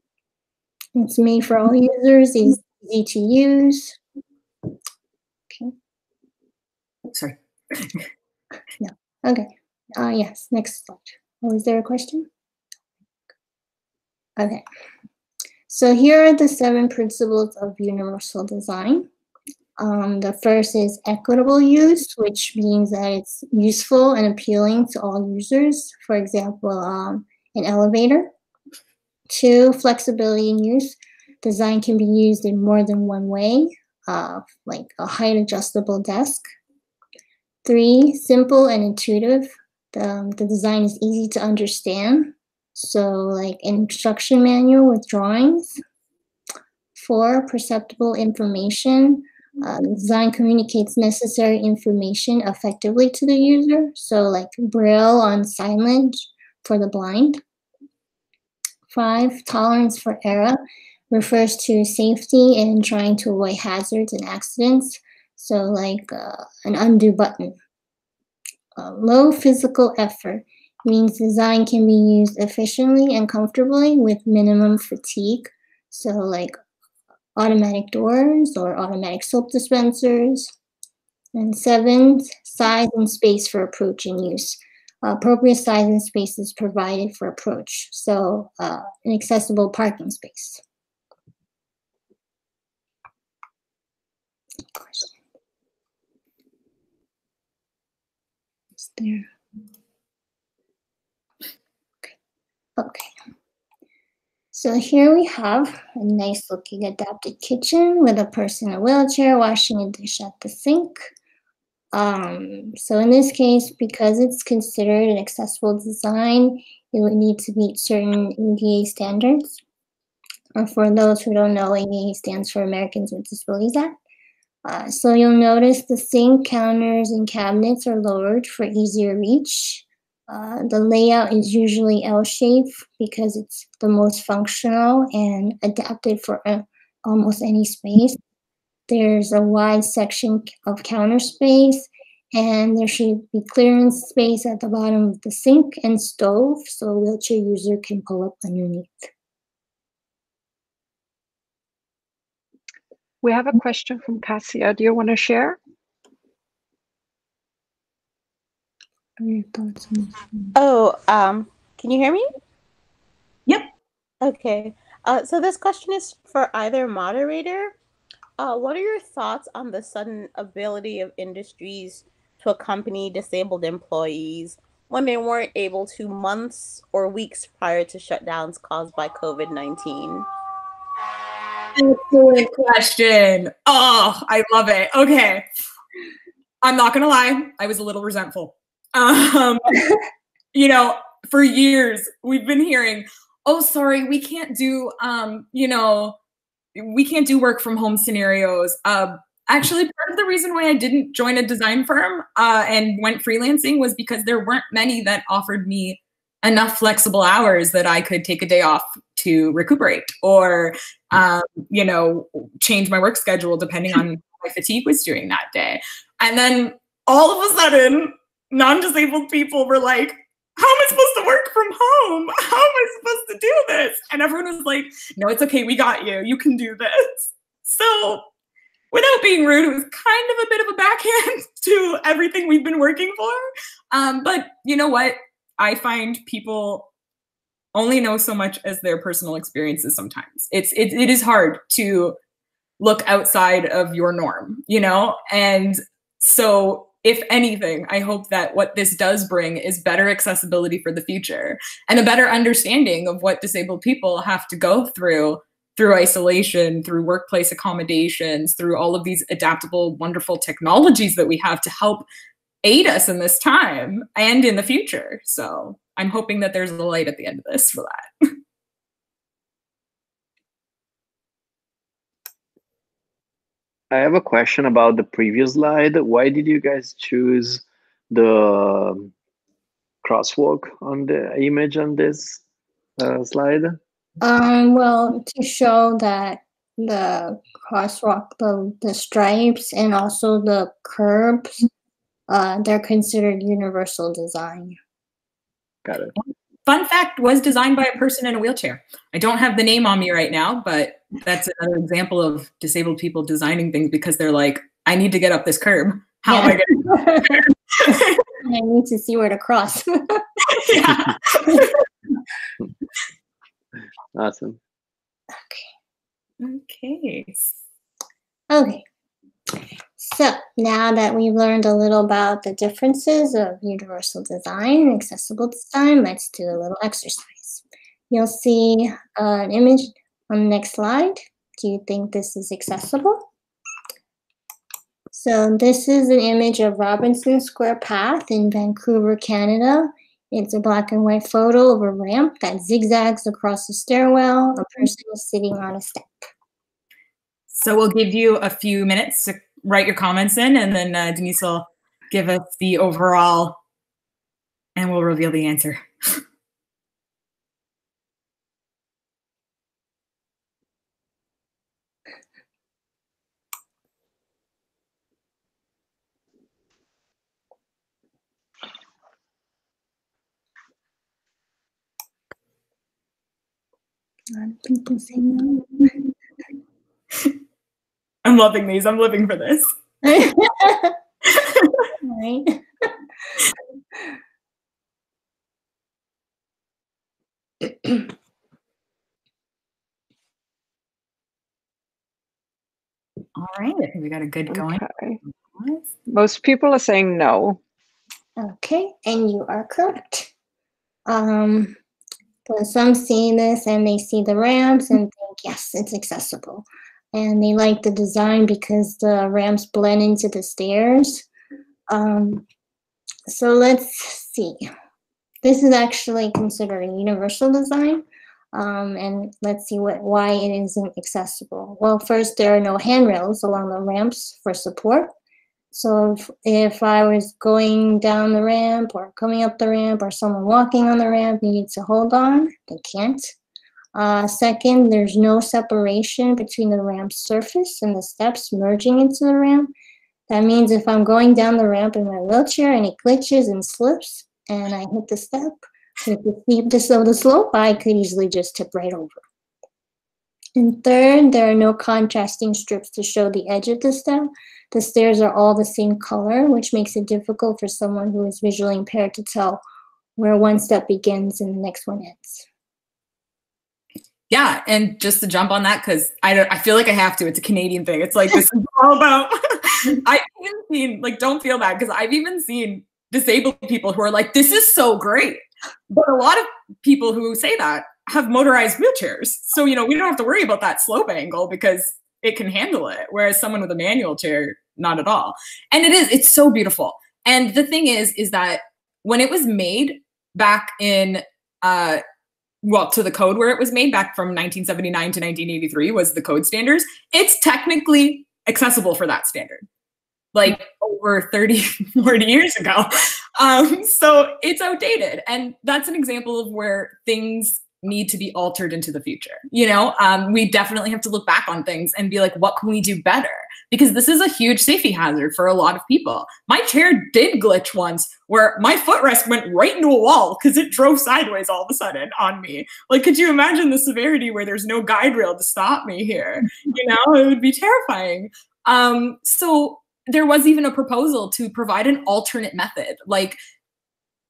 It's made for all users. Easy to use. Okay. Sorry. no. Okay. Uh, yes, next slide. Oh, is there a question? Okay. So here are the seven principles of universal design. Um, the first is equitable use, which means that it's useful and appealing to all users. For example, um, an elevator. Two, flexibility in use, Design can be used in more than one way, uh, like a height adjustable desk. Three, simple and intuitive. The, um, the design is easy to understand. So like an instruction manual with drawings. Four, perceptible information. The design communicates necessary information effectively to the user. So like Braille on signage for the blind. Five, tolerance for error refers to safety and trying to avoid hazards and accidents. So like uh, an undo button. Uh, low physical effort means design can be used efficiently and comfortably with minimum fatigue. So like automatic doors or automatic soap dispensers. And seven, size and space for approach and use. Uh, appropriate size and space is provided for approach. So uh, an accessible parking space. there. Okay. okay. So here we have a nice looking adapted kitchen with a person in a wheelchair washing a dish at the sink. Um, so in this case, because it's considered an accessible design, it would need to meet certain ADA standards. Or for those who don't know, ADA stands for Americans with Disabilities Act. Uh, so you'll notice the sink counters and cabinets are lowered for easier reach. Uh, the layout is usually L-shaped because it's the most functional and adapted for uh, almost any space. There's a wide section of counter space and there should be clearance space at the bottom of the sink and stove so a wheelchair user can pull up underneath. We have a question from Cassia. Do you want to share? Oh, um, can you hear me? Yep. Okay. Uh, so this question is for either moderator. Uh, what are your thoughts on the sudden ability of industries to accompany disabled employees when they weren't able to months or weeks prior to shutdowns caused by COVID 19? Excellent question. Oh, I love it. Okay. I'm not going to lie. I was a little resentful. Um, you know, for years we've been hearing, oh, sorry, we can't do, um, you know, we can't do work from home scenarios. Uh, actually, part of the reason why I didn't join a design firm uh, and went freelancing was because there weren't many that offered me enough flexible hours that I could take a day off to recuperate or, um, you know, change my work schedule depending on my fatigue was doing that day. And then all of a sudden, non disabled people were like, how am I supposed to work from home? How am I supposed to do this? And everyone was like, no, it's okay. We got you. You can do this. So, without being rude, it was kind of a bit of a backhand to everything we've been working for. Um, but you know what? I find people only know so much as their personal experiences sometimes. It's it, it is hard to look outside of your norm, you know? And so if anything, I hope that what this does bring is better accessibility for the future and a better understanding of what disabled people have to go through through isolation, through workplace accommodations, through all of these adaptable, wonderful technologies that we have to help aid us in this time and in the future. So I'm hoping that there's a light at the end of this for that. I have a question about the previous slide. Why did you guys choose the crosswalk on the image on this uh, slide? Um, well, to show that the crosswalk, the, the stripes, and also the curbs, uh, they're considered universal design. Got it. Fun fact was designed by a person in a wheelchair. I don't have the name on me right now, but that's another example of disabled people designing things because they're like, I need to get up this curb. How am I going to? I need to see where to cross. yeah. Awesome. Okay. Okay. Okay. So now that we've learned a little about the differences of universal design and accessible design, let's do a little exercise. You'll see uh, an image on the next slide. Do you think this is accessible? So this is an image of Robson Square Path in Vancouver, Canada. It's a black and white photo of a ramp that zigzags across the stairwell. A person is sitting on a step. So we'll give you a few minutes to write your comments in, and then uh, Denise will give us the overall, and we'll reveal the answer. A people say no. I'm loving these. I'm living for this. right. All right. I think we got a good going. Okay. Most people are saying no. Okay, and you are correct. Um, so some see this and they see the ramps and think, yes, it's accessible. And they like the design because the ramps blend into the stairs. Um, so let's see. This is actually considered a universal design. Um, and let's see what why it isn't accessible. Well, first, there are no handrails along the ramps for support. So if, if I was going down the ramp or coming up the ramp or someone walking on the ramp needs to hold on, they can't. Uh, second, there's no separation between the ramp surface and the steps merging into the ramp. That means if I'm going down the ramp in my wheelchair and it glitches and slips and I hit the step, with the steepness of the slope, I could easily just tip right over. And third, there are no contrasting strips to show the edge of the step. The stairs are all the same color, which makes it difficult for someone who is visually impaired to tell where one step begins and the next one ends. Yeah, and just to jump on that because I don't, I feel like I have to. It's a Canadian thing. It's like this is all about. I've even seen like don't feel bad because I've even seen disabled people who are like, "This is so great," but a lot of people who say that have motorized wheelchairs, so you know we don't have to worry about that slope angle because it can handle it. Whereas someone with a manual chair, not at all. And it is. It's so beautiful. And the thing is, is that when it was made back in uh well to the code where it was made back from 1979 to 1983 was the code standards it's technically accessible for that standard like over 30 40 years ago um, so it's outdated. And that's an example of where things need to be altered into the future. You know, um, we definitely have to look back on things and be like, what can we do better? Because this is a huge safety hazard for a lot of people. My chair did glitch once where my footrest went right into a wall because it drove sideways all of a sudden on me. Like, could you imagine the severity where there's no guide rail to stop me here? You know, it would be terrifying. Um, so there was even a proposal to provide an alternate method, like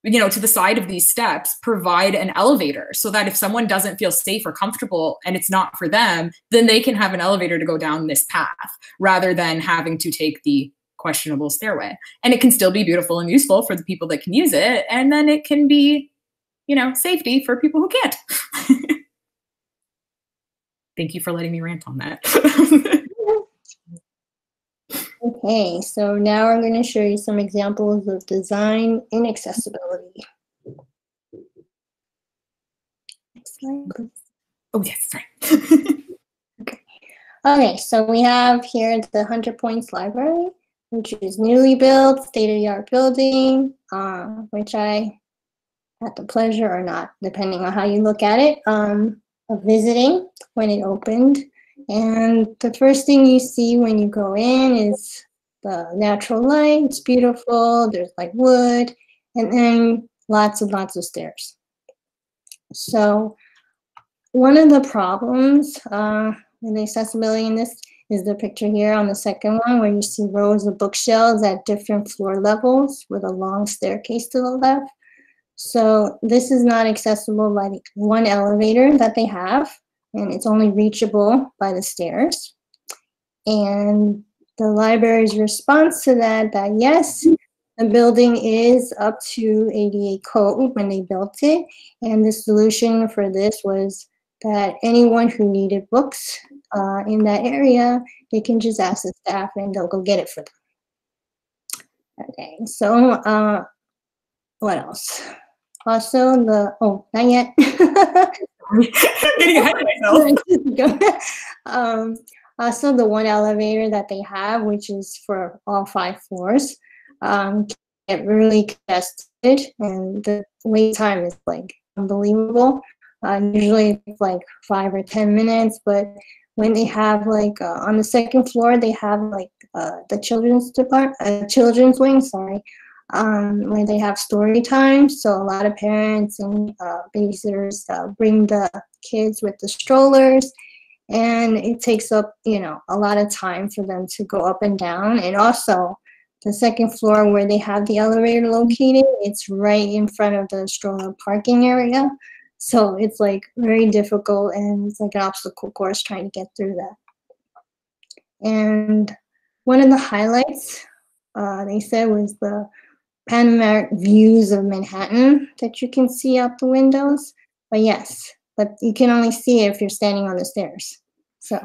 you know, to the side of these steps, provide an elevator so that if someone doesn't feel safe or comfortable and it's not for them, then they can have an elevator to go down this path rather than having to take the questionable stairway. And it can still be beautiful and useful for the people that can use it. And then it can be, you know, safety for people who can't. Thank you for letting me rant on that. Okay, so now I'm going to show you some examples of design inaccessibility. Next slide, please. oh, yes, sorry. Okay, okay, so we have here the Hunters Point Library, which is newly built, state-of-the-art building, uh, which I had the pleasure or not, depending on how you look at it, um, of visiting when it opened. And the first thing you see when you go in is the natural light. It's beautiful. There's like wood, and then lots and lots of stairs. So one of the problems uh, in the accessibility in this is the picture here on the second one where you see rows of bookshelves at different floor levels with a long staircase to the left. So this is not accessible by one elevator that they have and it's only reachable by the stairs. And the library's response to that, that yes, the building is up to ADA code when they built it. And the solution for this was that anyone who needed books uh, in that area, they can just ask the staff and they'll go get it for them. Okay, so uh, what else? Also the, oh, not yet. getting ahead of myself. um, also, the one elevator that they have, which is for all five floors, um, get really congested, and the wait time is like unbelievable. Uh, usually, it's like five or ten minutes, but when they have like uh, on the second floor, they have like uh, the children's department, uh, children's wing. Sorry, um, when they have story time. So a lot of parents and uh, babysitters uh, bring the kids with the strollers and it takes up, you know, a lot of time for them to go up and down. And also the second floor where they have the elevator located, it's right in front of the stroller parking area. So it's like very difficult and it's like an obstacle course trying to get through that. And one of the highlights uh, they said was the panoramic views of Manhattan that you can see out the windows. But yes, but you can only see it if you're standing on the stairs. So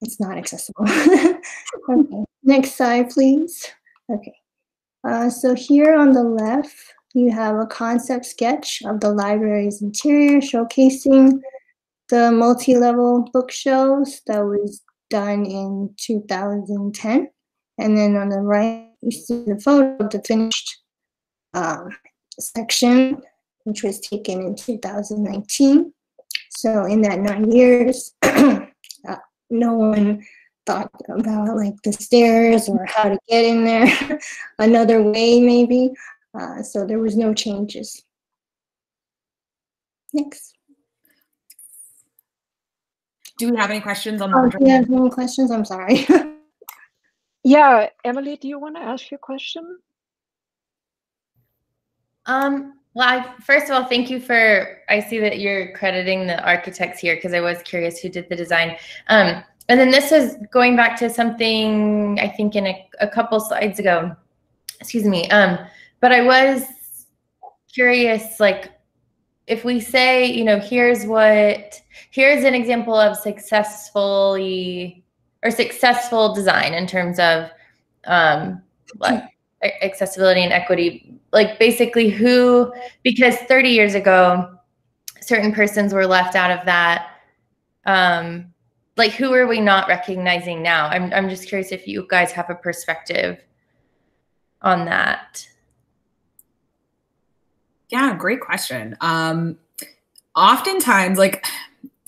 it's not accessible. okay, next slide, please. Okay, uh, so here on the left, you have a concept sketch of the library's interior showcasing the multi-level bookshelves that was done in 2010. And then on the right, you see the photo of the finished um, section, which was taken in 2019. So in that nine years, uh, no one thought about like the stairs or how to get in there another way maybe. Uh, so there was no changes. Next. Do we have any questions on the? Oh, do you have any questions? I'm sorry. Yeah, Emily, do you want to ask your question? Um, well, I, first of all, thank you for, I see that you're crediting the architects here because I was curious who did the design. Um, and then this is going back to something I think in a, a couple slides ago, excuse me. Um, but I was curious, like, if we say, you know, here's what, here's an example of successfully or successful design in terms of um, like accessibility and equity. Like basically who because 30 years ago certain persons were left out of that um like who are we not recognizing now? I'm, I'm just curious if you guys have a perspective on that. Yeah, great question. Um, oftentimes, like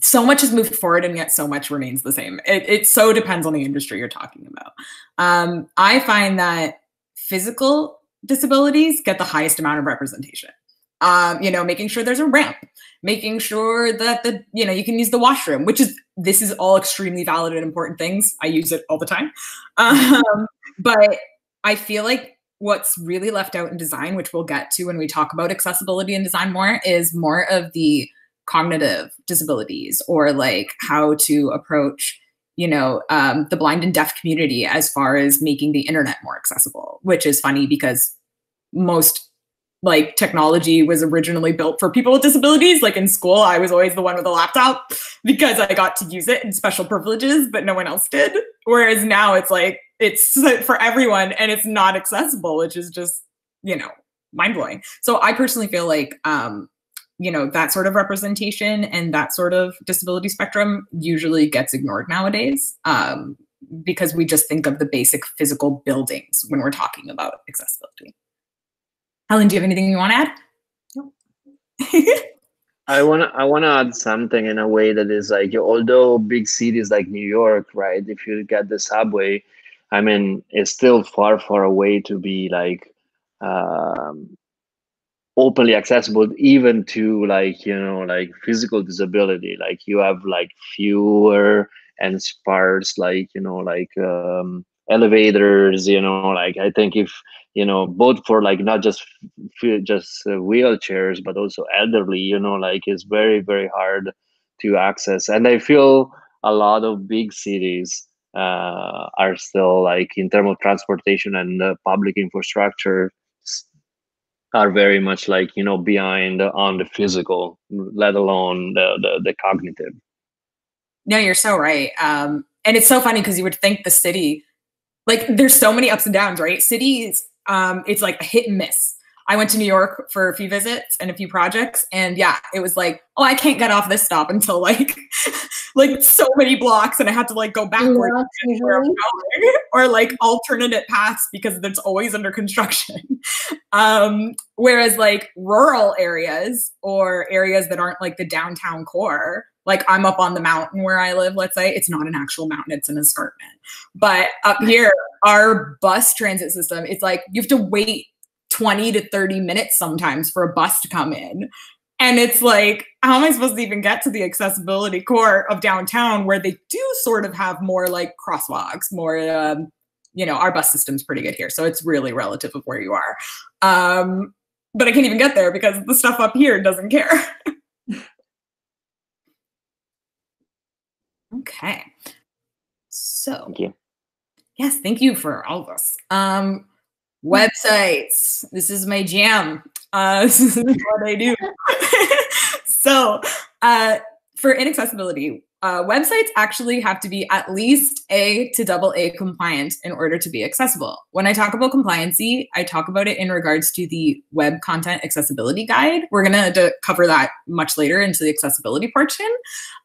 so much has moved forward and yet so much remains the same. It, it so depends on the industry you're talking about. Um, I find that physical disabilities get the highest amount of representation. Um, you know, making sure there's a ramp, making sure that the, you know, you can use the washroom, which is, this is all extremely valid and important things. I use it all the time. Um, but I feel like what's really left out in design, which we'll get to when we talk about accessibility and design more, is more of the cognitive disabilities or like how to approach you know um, the blind and deaf community as far as making the internet more accessible which is funny because most like technology was originally built for people with disabilities. Like in school i was always the one with a laptop because i got to use it in special privileges but no one else did. Whereas now it's like it's for everyone and it's not accessible which is just you know mind-blowing. So i personally feel like um, you know that sort of representation and that sort of disability spectrum usually gets ignored nowadays um, because we just think of the basic physical buildings when we're talking about accessibility. Helen do you have anything you want to add? I want to i want to add something in a way that is like although big cities like new york right if you get the subway i mean it's still far far away to be like um, openly accessible even to like you know like physical disability. Like you have like fewer and sparse like you know like um elevators you know like i think if you know both for like not just just uh, wheelchairs but also elderly you know like it's very very hard to access. And i feel a lot of big cities uh, are still like in terms of transportation and uh, public infrastructure are very much like you know behind on the physical let alone the the, the cognitive. No you're so right. Um and it's so funny because you would think the city like there's so many ups and downs right? Cities um it's like a hit and miss. I went to New York for a few visits and a few projects, and yeah, it was like, oh, I can't get off this stop until like, like so many blocks, and I had to like go backwards or like alternate paths because it's always under construction. um, whereas like rural areas or areas that aren't like the downtown core, like I'm up on the mountain where I live, let's say, it's not an actual mountain, it's an escarpment. But up here, our bus transit system, it's like you have to wait 20 to 30 minutes sometimes for a bus to come in. And it's like, how am I supposed to even get to the accessibility core of downtown where they do sort of have more like crosswalks, more, um, you know, our bus system's pretty good here. So it's really relative of where you are. Um, but I can't even get there because the stuff up here doesn't care. okay. So, thank you. Yes, thank you for all of this. Um, websites. This is my jam. Uh, this is what I do. so, uh, for inaccessibility, uh, websites actually have to be at least A to double A compliant in order to be accessible. When I talk about compliancy, I talk about it in regards to the Web Content Accessibility Guide. We're going to cover that much later into the accessibility portion.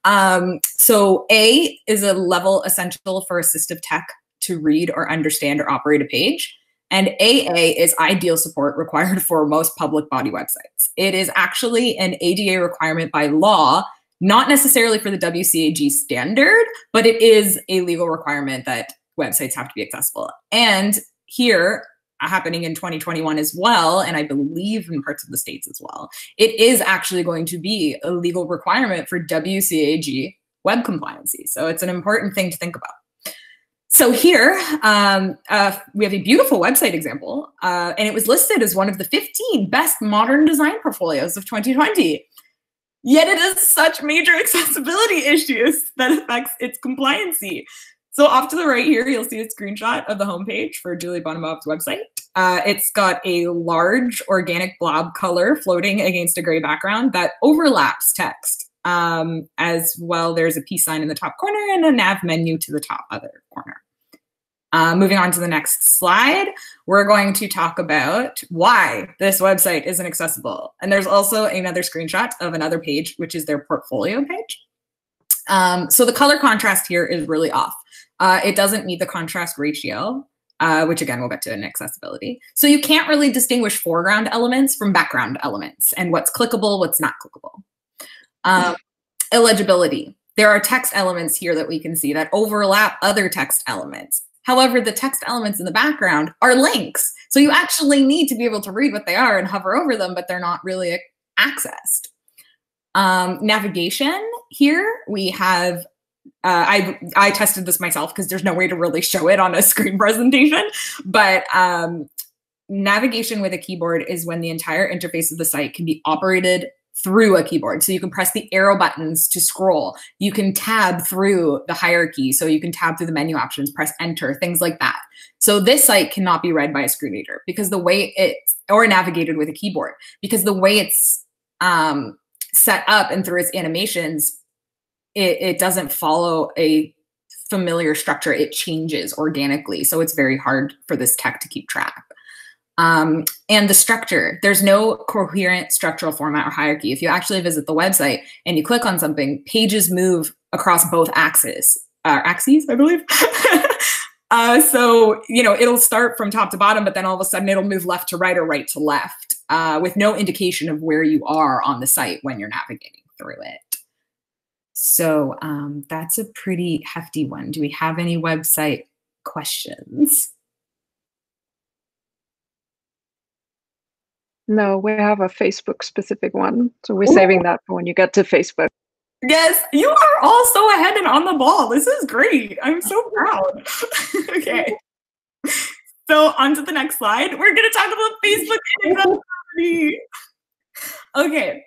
Um, so, A is a level essential for assistive tech to read or understand or operate a page. And AA is ideal support required for most public body websites. It is actually an ADA requirement by law, not necessarily for the WCAG standard, but it is a legal requirement that websites have to be accessible. And here, uh, happening in 2021 as well, and I believe in parts of the states as well, it is actually going to be a legal requirement for WCAG web compliancy. So it's an important thing to think about. So here um, uh, we have a beautiful website example, uh, and it was listed as one of the 15 best modern design portfolios of 2020. Yet it has such major accessibility issues that affects its compliancy. So off to the right here, you'll see a screenshot of the homepage for Julie Bonnemov's website. Uh, it's got a large organic blob color floating against a gray background that overlaps text. Um, as well, there's a peace sign in the top corner and a nav menu to the top other corner. Uh, moving on to the next slide, we're going to talk about why this website isn't accessible. And there's also another screenshot of another page, which is their portfolio page. Um, so the color contrast here is really off. Uh, it doesn't meet the contrast ratio. uh, which again we'll get to in accessibility. So you can't really distinguish foreground elements from background elements and what's clickable, what's not clickable. Um, illegibility. There are text elements here that we can see that overlap other text elements. However, the text elements in the background are links. So you actually need to be able to read what they are and hover over them, but they're not really accessed. Um, navigation here, we have uh, I I tested this myself because there's no way to really show it on a screen presentation. But um, navigation with a keyboard is when the entire interface of the site can be operated through a keyboard. So you can press the arrow buttons to scroll. You can tab through the hierarchy. So you can tab through the menu options, press enter, things like that. So this site cannot be read by a screen reader because the way it's or navigated with a keyboard because the way it's um, set up and through its animations it, it doesn't follow a familiar structure. It changes organically. So it's very hard for this tech to keep track. Um, and the structure, there's no coherent structural format or hierarchy. If you actually visit the website and you click on something, pages move across both axes, uh, axes, I believe. uh, so, you know, it'll start from top to bottom, but then all of a sudden it'll move left to right or right to left uh, with no indication of where you are on the site when you're navigating through it. So um, that's a pretty hefty one. Do we have any website questions? No, we have a Facebook specific one. So we're Ooh. saving that for when you get to Facebook. Yes, you are all so ahead and on the ball. This is great. I'm so proud. okay. So on to the next slide. We're going to talk about Facebook accessibility. Okay.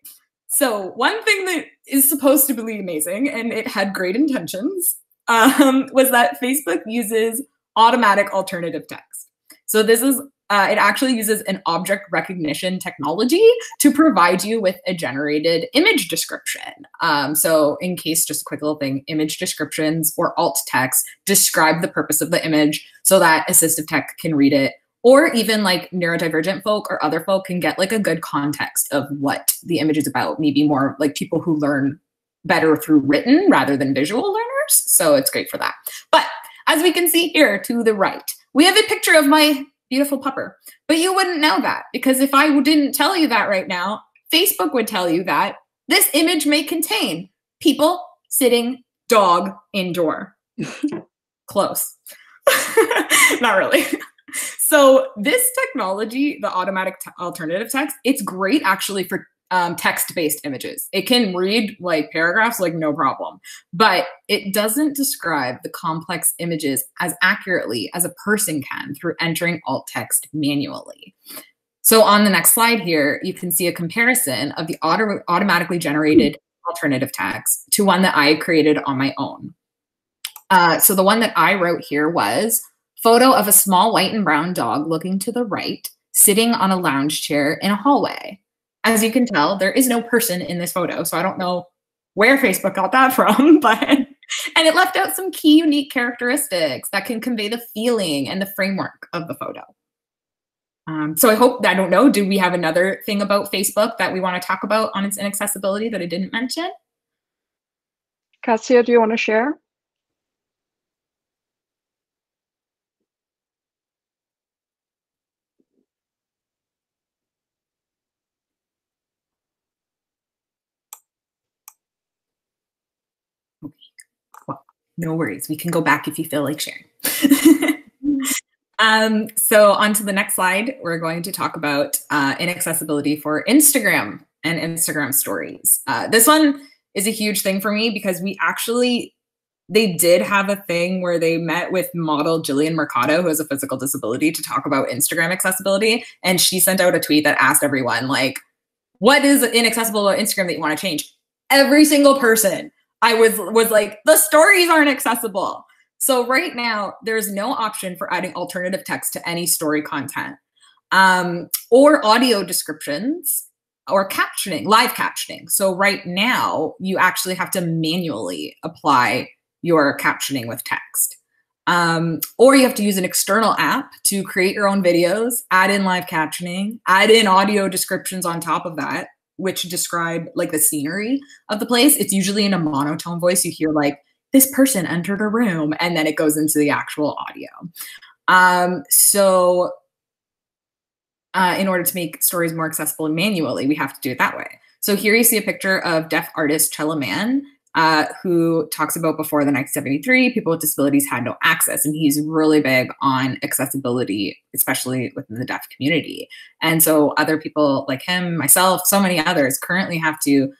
So one thing that is supposed to be amazing, and it had great intentions, um, was that Facebook uses automatic alternative text. So this is uh, it actually uses an object recognition technology to provide you with a generated image description. Um, so, in case, just a quick little thing image descriptions or alt text describe the purpose of the image so that assistive tech can read it. Or even like neurodivergent folk or other folk can get like a good context of what the image is about. Maybe more like people who learn better through written rather than visual learners. So it's great for that. But as we can see here to the right we have a picture of my beautiful pupper. But you wouldn't know that because if i didn't tell you that right now facebook would tell you that this image may contain people sitting dog indoor. Close. Not really. So this technology, the automatic alternative text, it's great actually for um, text-based images. It can read like paragraphs like no problem, but it doesn't describe the complex images as accurately as a person can through entering alt text manually. So on the next slide here, you can see a comparison of the auto automatically generated alternative text to one that I created on my own. Uh, so the one that I wrote here was Photo of a small white and brown dog looking to the right, sitting on a lounge chair in a hallway. As you can tell, there is no person in this photo, so I don't know where Facebook got that from, but and it left out some key unique characteristics that can convey the feeling and the framework of the photo. Um, so I hope, I don't know, do we have another thing about Facebook that we want to talk about on its inaccessibility that I didn't mention? Cassia, do you want to share? No worries. We can go back if you feel like sharing. um, so on to the next slide, we're going to talk about uh, inaccessibility for Instagram and Instagram stories. Uh, this one is a huge thing for me because we actually, they did have a thing where they met with model Jillian Mercado, who has a physical disability, to talk about Instagram accessibility. And she sent out a tweet that asked everyone, like, what is inaccessible about Instagram that you want to change? Every single person I was was like, the stories aren't accessible. So right now, there's no option for adding alternative text to any story content um, or audio descriptions or captioning, live captioning. So right now, you actually have to manually apply your captioning with text. Um, or you have to use an external app to create your own videos, add in live captioning, add in audio descriptions on top of that which describe like the scenery of the place. It's usually in a monotone voice. You hear like this person entered a room and then it goes into the actual audio. Um, so uh, in order to make stories more accessible manually, we have to do it that way. So here you see a picture of deaf artist Chella Man, uh, who talks about before the 1973, people with disabilities had no access. And he's really big on accessibility, especially within the deaf community. And so other people like him, myself, so many others currently have to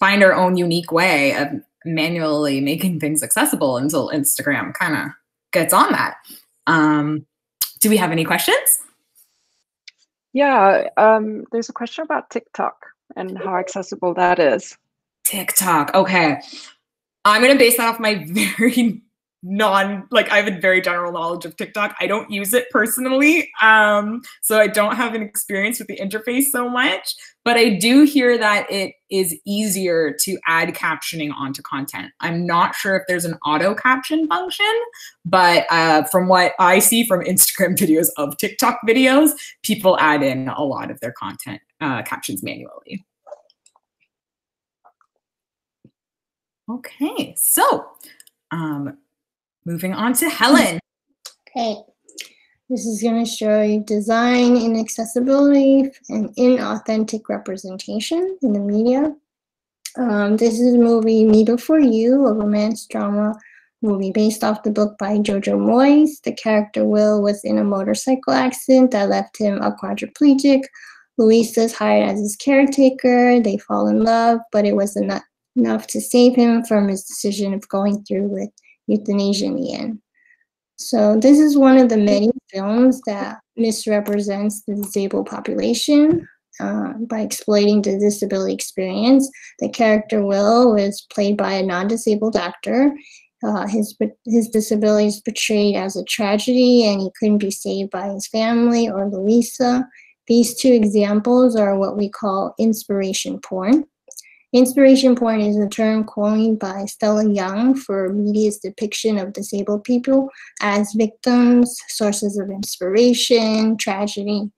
find our own unique way of manually making things accessible until Instagram kind of gets on that. Um, do we have any questions? Yeah, um, there's a question about TikTok and how accessible that is. TikTok. Okay. I'm going to base that off my very non like I have a very general knowledge of TikTok. I don't use it personally. Um so I don't have an experience with the interface so much, but I do hear that it is easier to add captioning onto content. I'm not sure if there's an auto caption function, but uh from what I see from Instagram videos of TikTok videos, people add in a lot of their content uh captions manually. Okay, so um, moving on to Helen. Okay, this is going to show you design inaccessibility and inauthentic representation in the media. Um, this is a movie Me Before You, a romance drama movie based off the book by Jojo Moyes. The character Will was in a motorcycle accident that left him a quadriplegic. Louisa is hired as his caretaker. They fall in love, but it was not enough to save him from his decision of going through with euthanasia in the end. So this is one of the many films that misrepresents the disabled population uh, by exploiting the disability experience. The character Will was played by a non-disabled actor. Uh, his his disability is portrayed as a tragedy, and he couldn't be saved by his family or Louisa. These two examples are what we call inspiration porn. Inspiration porn is a term coined by Stella Young for media's depiction of disabled people as victims, sources of inspiration, tragedy.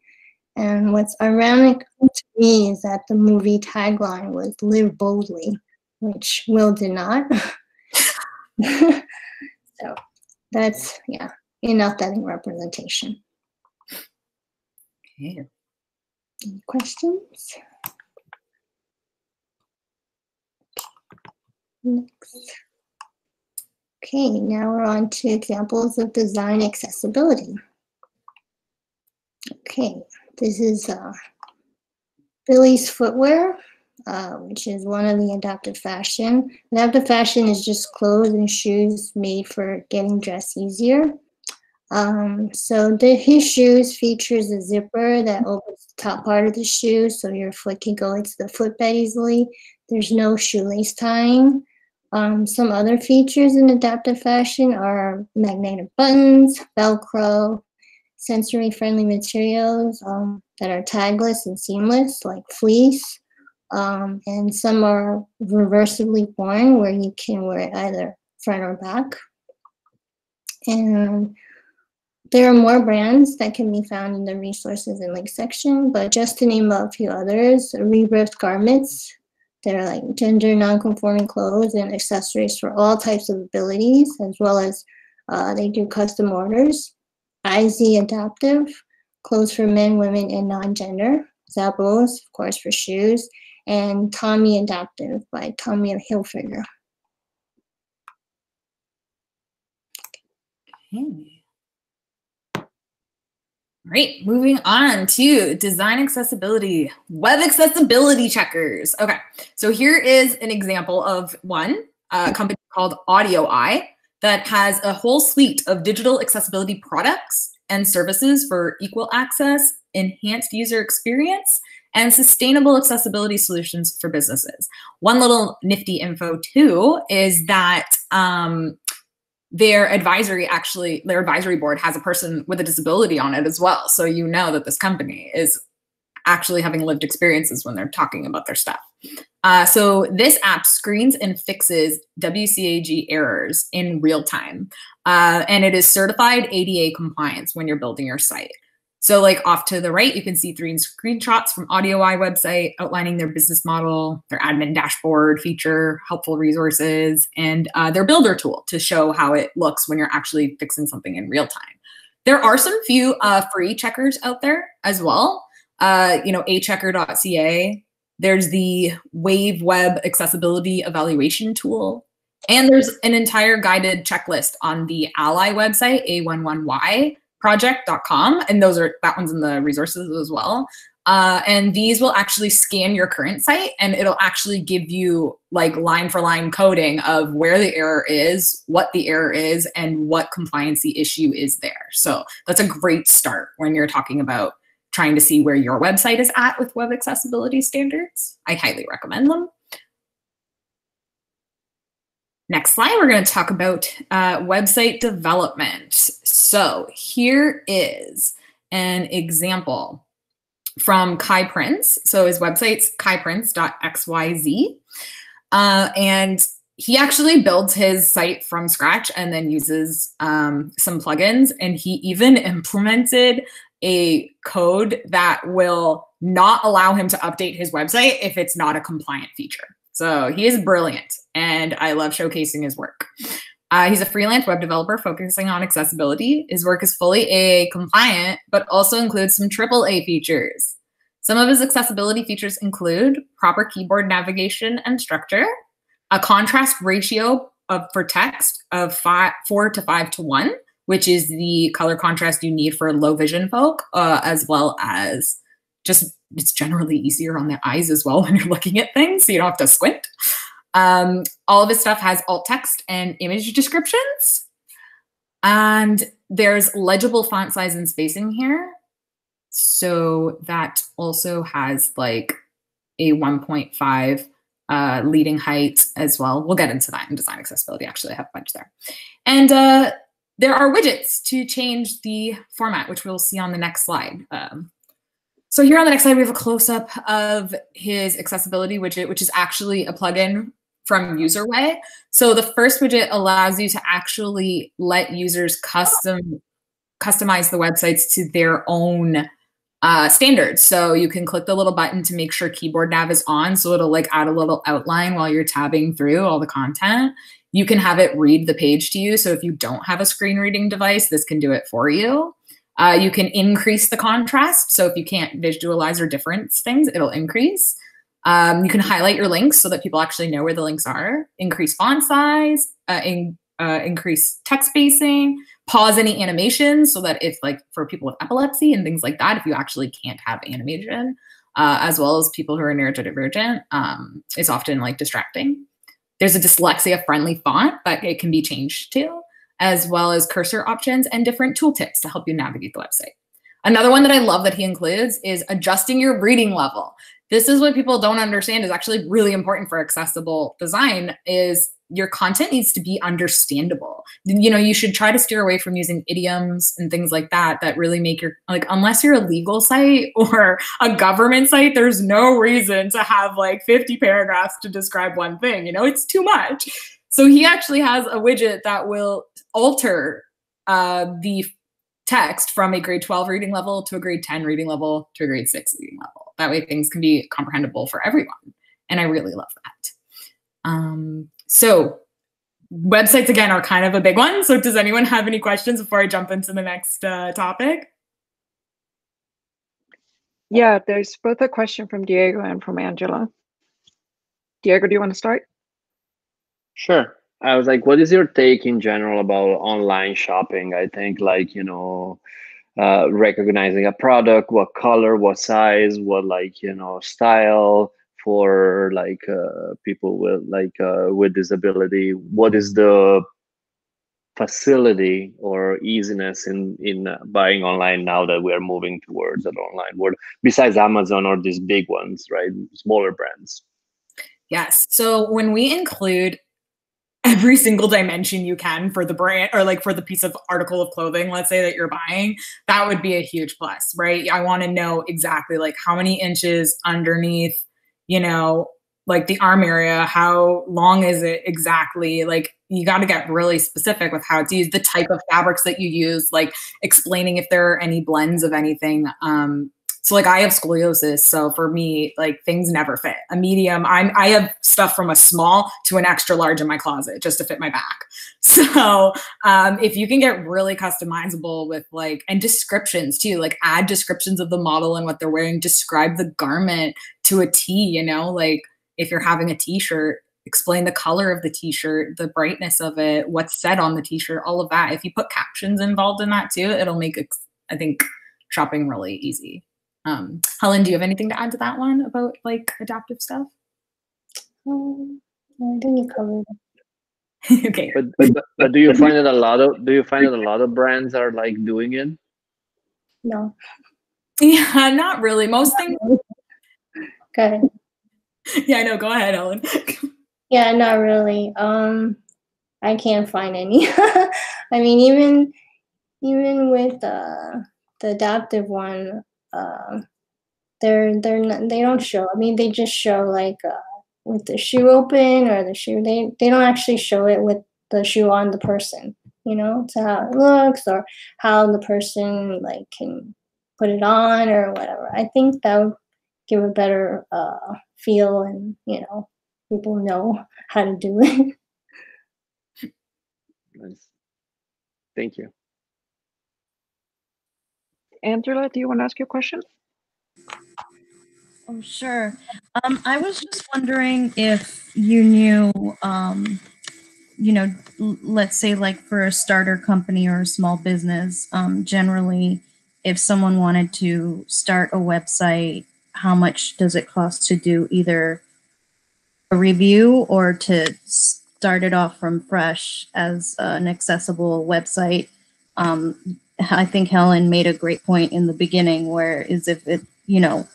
And what's ironic to me is that the movie tagline was live boldly, which Will did not. so that's, yeah, inauthentic representation. Okay. Any questions? Next. Okay, now we're on to examples of design accessibility. Okay, this is uh, Billy's footwear, uh, which is one of the adaptive fashion. Adaptive fashion is just clothes and shoes made for getting dressed easier. Um, so the, his shoes features a zipper that opens the top part of the shoe so your foot can go into the footbed easily. There's no shoelace tying. Um, some other features in adaptive fashion are magnetic buttons, Velcro, sensory-friendly materials um, that are tagless and seamless, like fleece. Um, and some are reversibly worn, where you can wear it either front or back. And there are more brands that can be found in the resources and links section, but just to name a few others, Rebirth Garments they're like gender non-conforming clothes and accessories for all types of abilities, as well as uh, they do custom orders. IZ Adaptive, clothes for men, women, and non-gender. Zappos, of course, for shoes. And Tommy Adaptive by Tommy Hilfiger. Okay. Right, moving on to design accessibility, web accessibility checkers. Okay, so here is an example of one, a company called AudioEye that has a whole suite of digital accessibility products and services for equal access, enhanced user experience, and sustainable accessibility solutions for businesses. One little nifty info too is that um, their advisory actually their advisory board has a person with a disability on it as well. So you know that this company is actually having lived experiences when they're talking about their stuff. Uh, so this app screens and fixes wcag errors in real time. Uh, and it is certified ada compliance when you're building your site so like off to the right, you can see three screenshots from AudioEye website outlining their business model, their admin dashboard feature, helpful resources, and uh, their builder tool to show how it looks when you're actually fixing something in real time. There are some few uh, free checkers out there as well. Uh, you know, achecker.ca. There's the Wave Web Accessibility Evaluation Tool. And there's an entire guided checklist on the Ally website, a11y project.com. And those are, that one's in the resources as well. Uh, and these will actually scan your current site and it'll actually give you like line for line coding of where the error is, what the error is, and what compliancy issue is there. So that's a great start when you're talking about trying to see where your website is at with web accessibility standards. I highly recommend them. Next slide, we're going to talk about uh, website development. So here is an example from Kai Prince. So his website's kaiprince.xyz. Uh, and he actually builds his site from scratch and then uses um, some plugins. And he even implemented a code that will not allow him to update his website if it's not a compliant feature. So he is brilliant, and I love showcasing his work. Uh, he's a freelance web developer focusing on accessibility. His work is fully AA compliant, but also includes some AAA features. Some of his accessibility features include proper keyboard navigation and structure, a contrast ratio of, for text of five, four to five to one, which is the color contrast you need for low vision folk, uh, as well as just it's generally easier on the eyes as well when you're looking at things, so you don't have to squint. Um, all of his stuff has alt text and image descriptions. And there's legible font size and spacing here. So that also has like a 1.5 uh, leading height as well. We'll get into that in design accessibility. Actually, I have a bunch there. And uh, there are widgets to change the format, which we'll see on the next slide. Um, so here on the next slide, we have a close-up of his accessibility widget, which is actually a plugin from UserWay. So the first widget allows you to actually let users custom customize the websites to their own uh, standards. So you can click the little button to make sure keyboard nav is on. So it'll like add a little outline while you're tabbing through all the content. You can have it read the page to you. So if you don't have a screen reading device, this can do it for you. Uh, you can increase the contrast. So if you can't visualize or difference things, it'll increase. Um, you can highlight your links so that people actually know where the links are. Increase font size, uh, in, uh, increase text spacing, pause any animations so that if like for people with epilepsy and things like that, if you actually can't have animation, uh, as well as people who are neurodivergent, um, it's often like distracting. There's a dyslexia friendly font that it can be changed to as well as cursor options and different tooltips to help you navigate the website. Another one that I love that he includes is adjusting your reading level. This is what people don't understand is actually really important for accessible design is your content needs to be understandable. You know, you should try to steer away from using idioms and things like that that really make your like unless you're a legal site or a government site, there's no reason to have like 50 paragraphs to describe one thing. You know, it's too much. So he actually has a widget that will alter uh, the text from a grade 12 reading level to a grade 10 reading level to a grade 6 reading level. That way things can be comprehensible for everyone. And I really love that. Um, so websites again are kind of a big one. So does anyone have any questions before I jump into the next uh, topic? Yeah, there's both a question from Diego and from Angela. Diego, do you want to start? Sure. I was like, what is your take in general about online shopping? I think like, you know, uh, recognizing a product, what color, what size, what like, you know, style for like uh, people with like uh, with disability. What is the facility or easiness in in uh, buying online now that we are moving towards an online world besides Amazon or these big ones, right? Smaller brands. Yes. So when we include every single dimension you can for the brand or like for the piece of article of clothing let's say that you're buying that would be a huge plus right? I want to know exactly like how many inches underneath you know like the arm area how long is it exactly? Like you got to get really specific with how it's used the type of fabrics that you use like explaining if there are any blends of anything um So like I have scoliosis, so for me, like things never fit. A medium, I'm I have stuff from a small to an extra large in my closet just to fit my back. So um, if you can get really customizable with like and descriptions too, like add descriptions of the model and what they're wearing, describe the garment to a T, you know, like if you're having a t-shirt, explain the color of the t-shirt, the brightness of it, what's said on the t-shirt, all of that. If you put captions involved in that too, it'll make I think shopping really easy. Um, Helen, do you have anything to add to that one about like adaptive stuff? Um, I think you covered it. okay. But, but but do you find that a lot of do you find that a lot of brands are like doing it? No. Yeah, not really. Most things. Okay. Yeah, I know. Go ahead, Ellen. yeah, not really. Um, I can't find any. I mean, even even with uh, the adaptive one, uh, they're they're not, they don't show. I mean, they just show like uh, with the shoe open or the shoe. They they don't actually show it with the shoe on the person. You know, to how it looks or how the person like can put it on or whatever. I think that would give a better uh, feel, and you know, people know how to do it. Nice. Thank you. Angela, do you want to ask your question? Oh, sure. Um, I was just wondering if you knew, um, you know, let's say like for a starter company or a small business, um, generally, if someone wanted to start a website, how much does it cost to do either a review or to start it off from fresh as an accessible website? I think Helen made a great point in the beginning, where is if it, you know,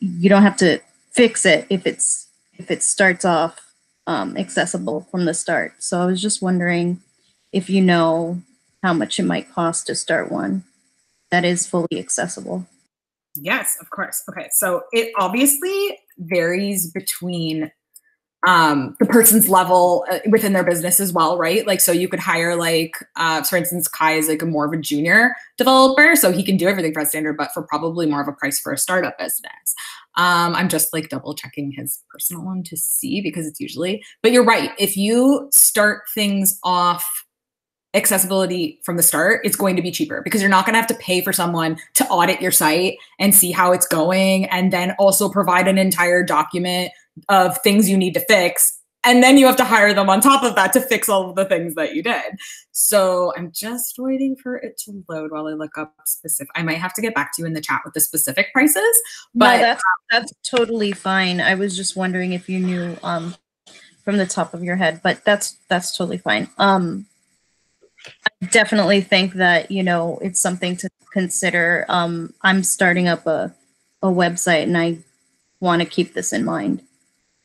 you don't have to fix it if it's if it starts off um, accessible from the start. So I was just wondering if you know how much it might cost to start one that is fully accessible. Yes, of course. Okay, so it obviously varies between um, the person's level uh, within their business as well, right? Like, so you could hire like, uh, for instance, Kai is like a more of a junior developer, so he can do everything for a standard, but for probably more of a price for a startup business. Um, I'm just like double checking his personal one to see because it's usually, but you're right. If you start things off accessibility from the start, it's going to be cheaper because you're not going to have to pay for someone to audit your site and see how it's going and then also provide an entire document of things you need to fix. And then you have to hire them on top of that to fix all of the things that you did. So I'm just waiting for it to load while I look up specific. I might have to get back to you in the chat with the specific prices. But no, that's that's totally fine. I was just wondering if you knew um, from the top of your head, but that's that's totally fine. Um, I definitely think that you know it's something to consider. Um, I'm starting up a a website, and I want to keep this in mind.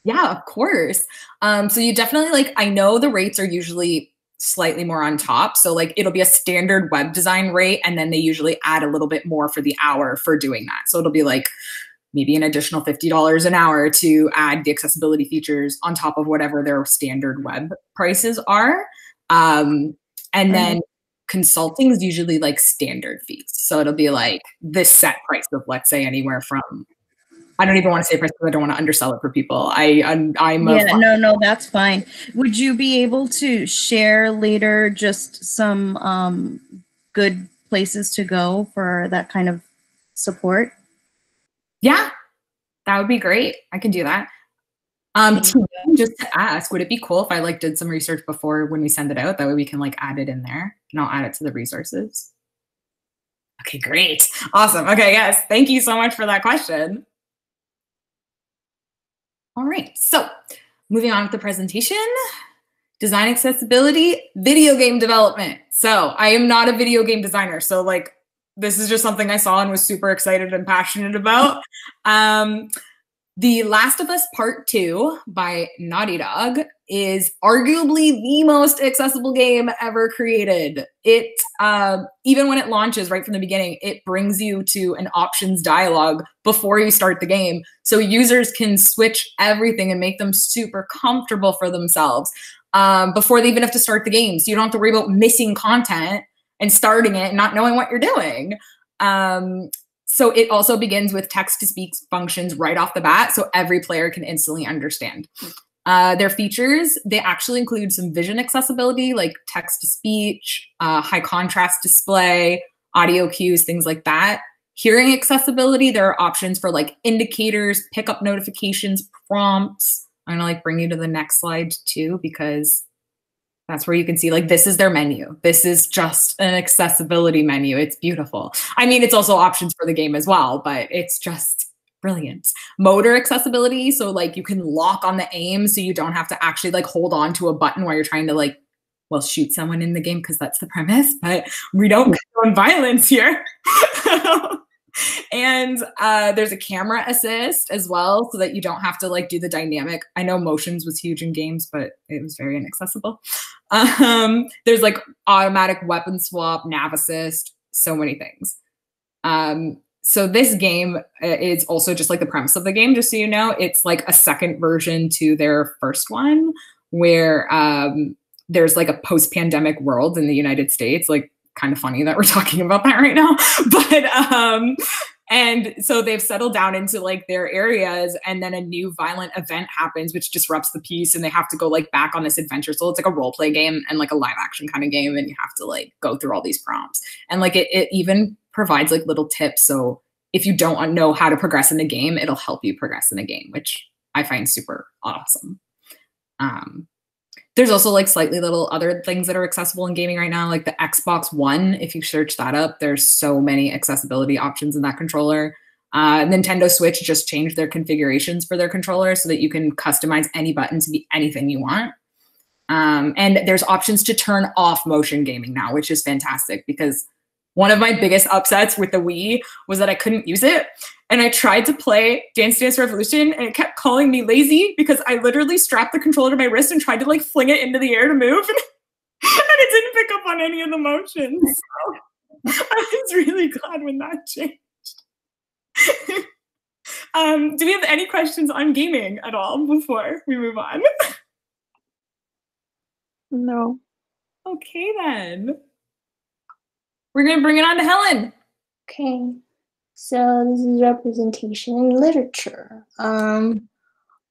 Yeah, of course. Um, so you definitely like, I know the rates are usually slightly more on top. So like it'll be a standard web design rate, and then they usually add a little bit more for the hour for doing that. So it'll be like maybe an additional $50 an hour to add the accessibility features on top of whatever their standard web prices are. Um, and then consulting is usually like standard fees. So it'll be like this set price of let's say anywhere from I don't even want to say price because I don't want to undersell it for people. I I'm, I'm yeah no no that's fine. Would you be able to share later just some um, good places to go for that kind of support? Yeah, that would be great. I can do that. Um, just to ask, would it be cool if I like did some research before when we send it out? That way we can like add it in there and I'll add it to the resources. Okay, great. Awesome. Okay, yes. Thank you so much for that question. All right, so moving on with the presentation, design accessibility, video game development. So I am not a video game designer. So like, this is just something I saw and was super excited and passionate about. Um, the Last of Us Part 2 by Naughty Dog is arguably the most accessible game ever created. It, uh, even when it launches right from the beginning, it brings you to an options dialog before you start the game. So users can switch everything and make them super comfortable for themselves um, before they even have to start the game. So you don't have to worry about missing content and starting it and not knowing what you're doing. Um, so it also begins with text to speak functions right off the bat, so every player can instantly understand. Uh, their features, they actually include some vision accessibility like text to speech, uh, high contrast display, audio cues, things like that. Hearing accessibility, there are options for like indicators, pickup notifications, prompts. I'm gonna like bring you to the next slide too, because that's where you can see like this is their menu. This is just an accessibility menu. It's beautiful. I mean, it's also options for the game as well, but it's just brilliant. Motor accessibility, so like you can lock on the aim so you don't have to actually like hold on to a button while you're trying to like well shoot someone in the game because that's the premise, but we don't condone violence here. and uh, there's a camera assist as well so that you don't have to like do the dynamic i know motions was huge in games but it was very inaccessible um, there's like automatic weapon swap nav assist so many things. Um, so this game uh, is also just like the premise of the game just so you know. It's like a second version to their first one where um, there's like a post-pandemic world in the united states. Like kind of funny that we're talking about that right now. But um and so they've settled down into like their areas and then a new violent event happens which disrupts the peace and they have to go like back on this adventure. So it's like a role play game and like a live action kind of game and you have to like go through all these prompts. And like it, it even provides like little tips. So if you don't know how to progress in the game it'll help you progress in the game which i find super awesome. Um there's also like slightly little other things that are accessible in gaming right now, like the Xbox One. If you search that up, there's so many accessibility options in that controller. Uh, Nintendo Switch just changed their configurations for their controller so that you can customize any button to be anything you want. Um, and there's options to turn off motion gaming now, which is fantastic because one of my biggest upsets with the Wii was that I couldn't use it. And I tried to play Dance Dance Revolution and it kept calling me lazy because I literally strapped the controller to my wrist and tried to like fling it into the air to move. and it didn't pick up on any of the motions. So I was really glad when that changed. um, do we have any questions on gaming at all before we move on? No. Okay then. We're going to bring it on to Helen. Okay, so this is representation in literature. Um,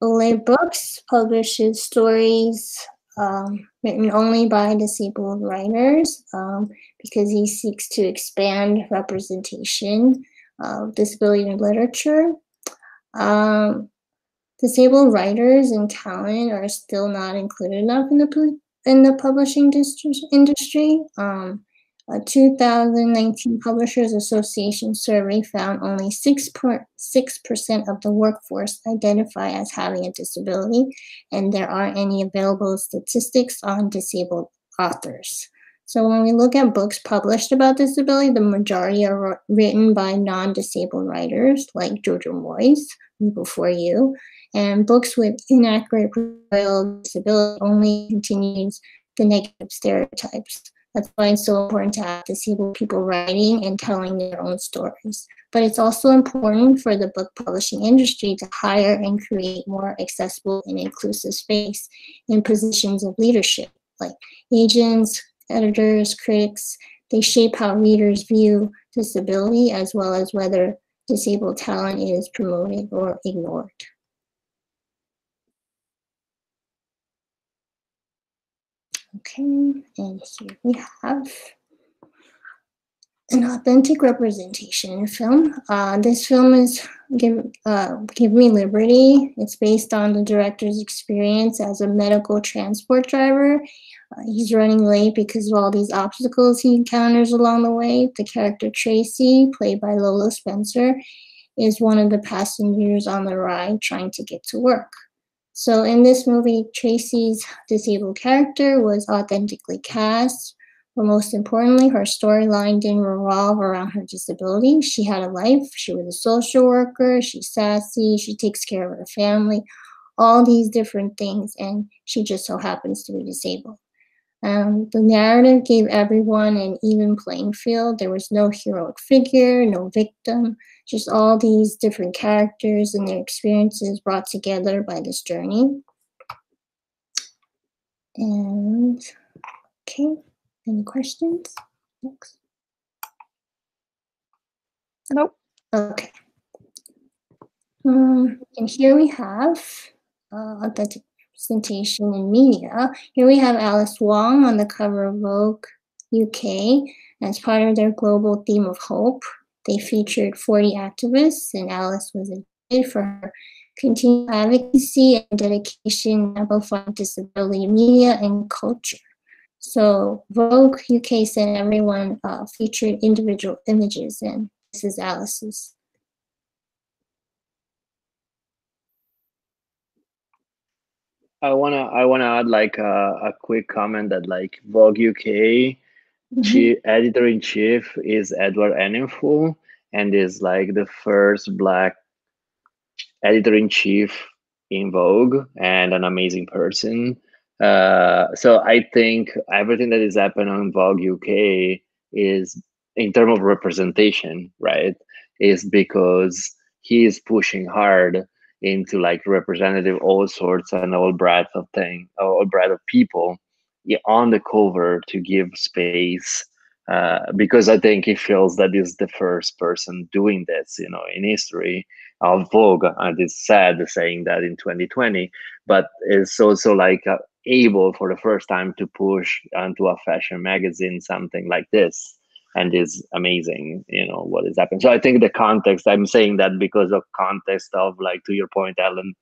Ole Brooks publishes stories um, written only by disabled writers um, because he seeks to expand representation of disability in literature. Um, disabled writers and talent are still not included enough in the in the publishing industry. Um, a 2019 Publishers Association survey found only 6.6% of the workforce identify as having a disability, and there aren't any available statistics on disabled authors. So when we look at books published about disability, the majority are written by non-disabled writers like Jojo Moyes, Before You, and books with inaccurate portrayal of disability only continues the negative stereotypes. That's why it's so important to have disabled people writing and telling their own stories. But it's also important for the book publishing industry to hire and create more accessible and inclusive space in positions of leadership, like agents, editors, critics. They shape how readers view disability as well as whether disabled talent is promoted or ignored. Okay, and here we have an authentic representation film. Uh, this film is Give, uh, Give Me Liberty. It's based on the director's experience as a medical transport driver. Uh, he's running late because of all these obstacles he encounters along the way. The character Tracy, played by Lola Spencer, is one of the passengers on the ride trying to get to work. So in this movie, Tracy's disabled character was authentically cast, but most importantly, her storyline didn't revolve around her disability. She had a life. She was a social worker. She's sassy. She takes care of her family, all these different things, and she just so happens to be disabled. Um, the narrative gave everyone an even playing field. There was no heroic figure, no victim, just all these different characters and their experiences brought together by this journey. And okay, any questions? Next. Nope. Okay. Um, and here we have uh, the representation in media. Here we have Alice Wong on the cover of Vogue UK as part of their global theme of hope. They featured 40 activists, and Alice was indicted for her continued advocacy and dedication amplifying disability media and culture. So Vogue UK sent everyone uh, featured individual images, and this is Alice's. I wanna I wanna add like a, a quick comment that like Vogue UK Mhm. chief, editor in chief is Edward Enninful and is like the first black editor in chief in Vogue and an amazing person. Uh, so I think everything that is happening on Vogue UK is in terms of representation, right? Is because he is pushing hard into like representative all sorts and all breadth of thing, all breadth of people on the cover to give space uh, because I think he feels that he's the first person doing this, you know, in history of Vogue. And it's sad saying that in 2020, but it's also like uh, able for the first time to push onto a fashion magazine something like this. And is amazing, you know, what is happening. So I think the context, I'm saying that because of context of like, to your point, alan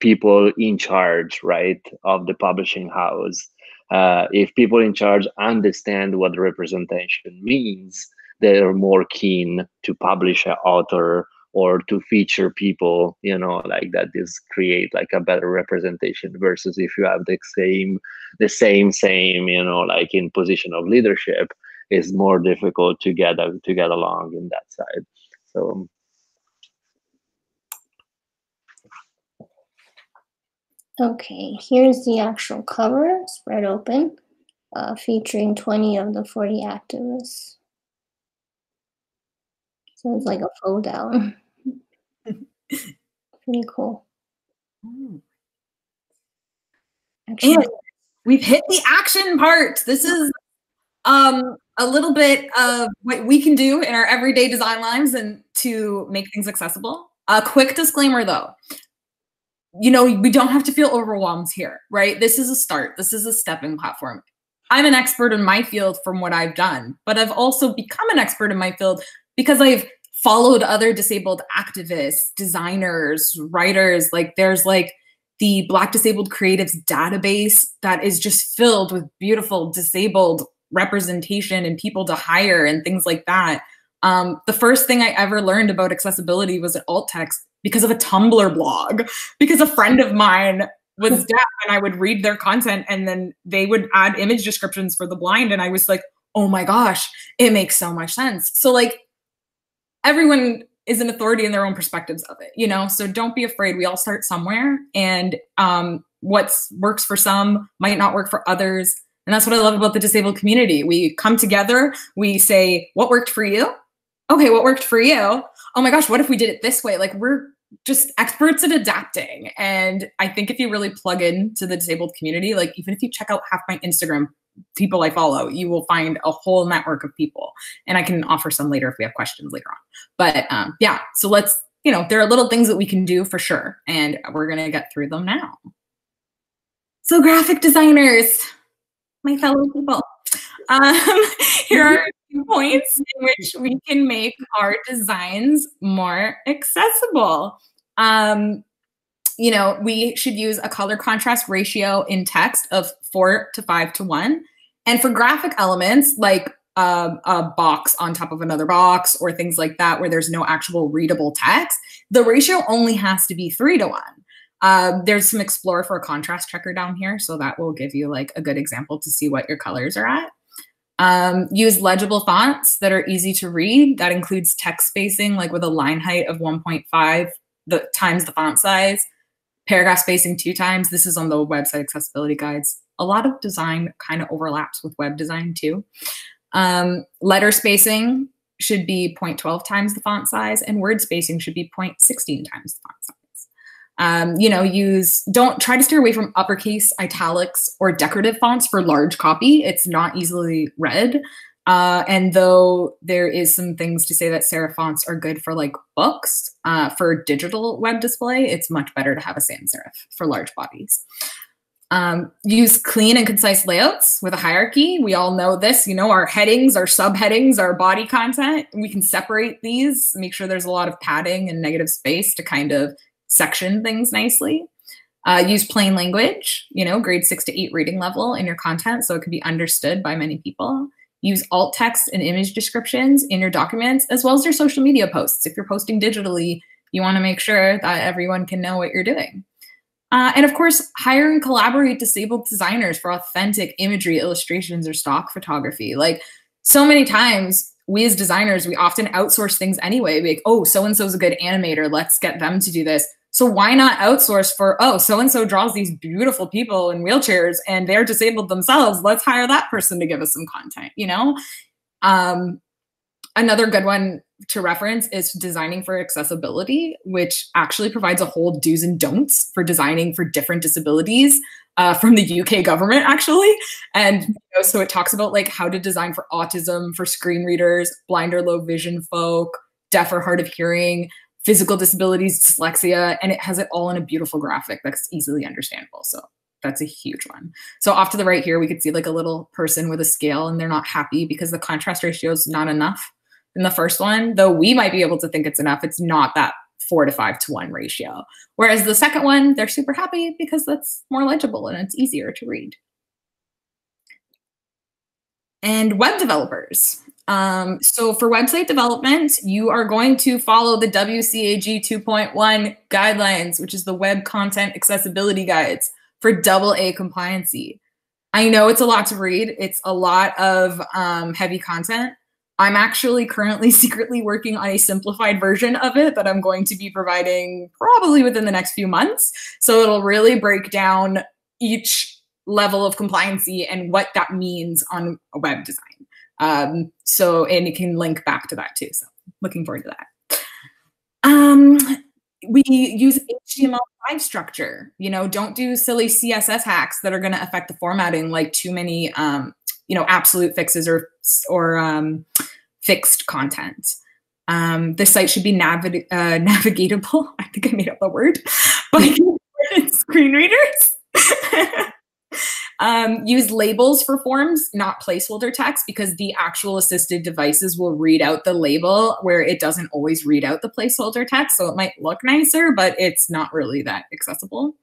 people in charge, right, of the publishing house uh, if people in charge understand what representation means, they're more keen to publish an author or to feature people, you know, like that is create like a better representation versus if you have the same, the same, same, you know, like in position of leadership, is more difficult to get to get along in that side. So Okay, here's the actual cover, spread open, uh, featuring 20 of the 40 activists. So it's like a fold down. Pretty cool. Actually, And we've hit the action part. This is um, a little bit of what we can do in our everyday design lives and to make things accessible. A quick disclaimer though. You know, we don't have to feel overwhelmed here, right? This is a start. This is a stepping platform. I'm an expert in my field from what I've done, but I've also become an expert in my field because I've followed other disabled activists, designers, writers. Like there's like the Black Disabled Creatives database that is just filled with beautiful disabled representation and people to hire and things like that. Um, the first thing I ever learned about accessibility was at alt text because of a Tumblr blog, because a friend of mine was deaf and I would read their content and then they would add image descriptions for the blind. And I was like, oh my gosh, it makes so much sense. So, like, everyone is an authority in their own perspectives of it, you know? So don't be afraid. We all start somewhere and um, what's works for some might not work for others. And that's what I love about the disabled community. We come together, we say, what worked for you? Okay, what worked for you? Oh my gosh, what if we did it this way? Like we're just experts at adapting. And I think if you really plug into the disabled community, like even if you check out half my Instagram people I follow, you will find a whole network of people. And I can offer some later if we have questions later on. But um, yeah, so let's, you know, there are little things that we can do for sure. And we're going to get through them now. So, graphic designers, my fellow people, um, here are points in which we can make our designs more accessible. Um, you know, we should use a color contrast ratio in text of four to five to one. And for graphic elements like um, a box on top of another box or things like that, where there's no actual readable text, the ratio only has to be three to one. Um, there's some explore for a contrast checker down here. So that will give you like a good example to see what your colors are at. Um, use legible fonts that are easy to read. That includes text spacing, like with a line height of 1.5 the times the font size paragraph spacing two times. This is on the website accessibility guides. A lot of design kind of overlaps with web design too. Um, letter spacing should be 0.12 times the font size, and word spacing should be 0.16 times the font size. Um, you know, use don't try to steer away from uppercase, italics, or decorative fonts for large copy. It's not easily read. Uh, and though there is some things to say that serif fonts are good for like books, uh, for digital web display, it's much better to have a sans serif for large bodies. Um, use clean and concise layouts with a hierarchy. We all know this, you know, our headings, our subheadings, our body content. We can separate these, make sure there's a lot of padding and negative space to kind of section things nicely. Uh, use plain language, you know, grade six to eight reading level in your content so it can be understood by many people. Use alt text and image descriptions in your documents as well as your social media posts. If you're posting digitally, you want to make sure that everyone can know what you're doing. Uh, and of course, hire and collaborate disabled designers for authentic imagery, illustrations, or stock photography. Like so many times, we as designers, we often outsource things anyway. We like, oh, so and so's a good animator. Let's get them to do this. So why not outsource for, oh, so and so draws these beautiful people in wheelchairs and they're disabled themselves. Let's hire that person to give us some content, you know? Um, another good one to reference is designing for accessibility, which actually provides a whole do's and don'ts for designing for different disabilities uh, from the UK government, actually. And you know, so it talks about like how to design for autism, for screen readers, blind or low vision folk, deaf or hard of hearing, physical disabilities, dyslexia, and it has it all in a beautiful graphic that's easily understandable. So that's a huge one. So off to the right here, we could see like a little person with a scale and they're not happy because the contrast ratio is not enough in the first one, though we might be able to think it's enough. It's not that four to five to one ratio. Whereas the second one, they're super happy because that's more legible and it's easier to read. And web developers. Um, so for website development, you are going to follow the WCAG 2.1 guidelines, which is the Web Content Accessibility Guides for double A compliancy. I know it's a lot to read. It's a lot of um, heavy content. I'm actually currently secretly working on a simplified version of it that I'm going to be providing probably within the next few months. So it'll really break down each level of compliancy and what that means on web design. Um, so, and you can link back to that too. So, looking forward to that. Um, we use HTML5 structure. You know, don't do silly CSS hacks that are going to affect the formatting, like too many, um, you know, absolute fixes or or um, fixed content. Um, the site should be navi- uh, navigatable. I think I made up the word by screen readers. Um, use labels for forms, not placeholder text, because the actual assisted devices will read out the label where it doesn't always read out the placeholder text. So it might look nicer, but it's not really that accessible.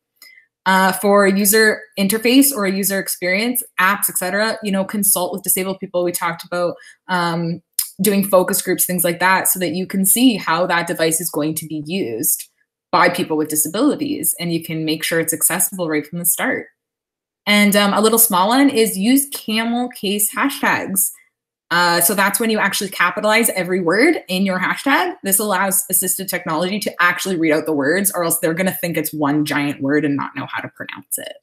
Uh, for user interface or user experience, apps, etc., you know, consult with disabled people. We talked about um, doing focus groups, things like that, so that you can see how that device is going to be used by people with disabilities, and you can make sure it's accessible right from the start. And um, a little small one is use camel case hashtags. Uh, so that's when you actually capitalize every word in your hashtag. This allows assistive technology to actually read out the words, or else they're going to think it's one giant word and not know how to pronounce it.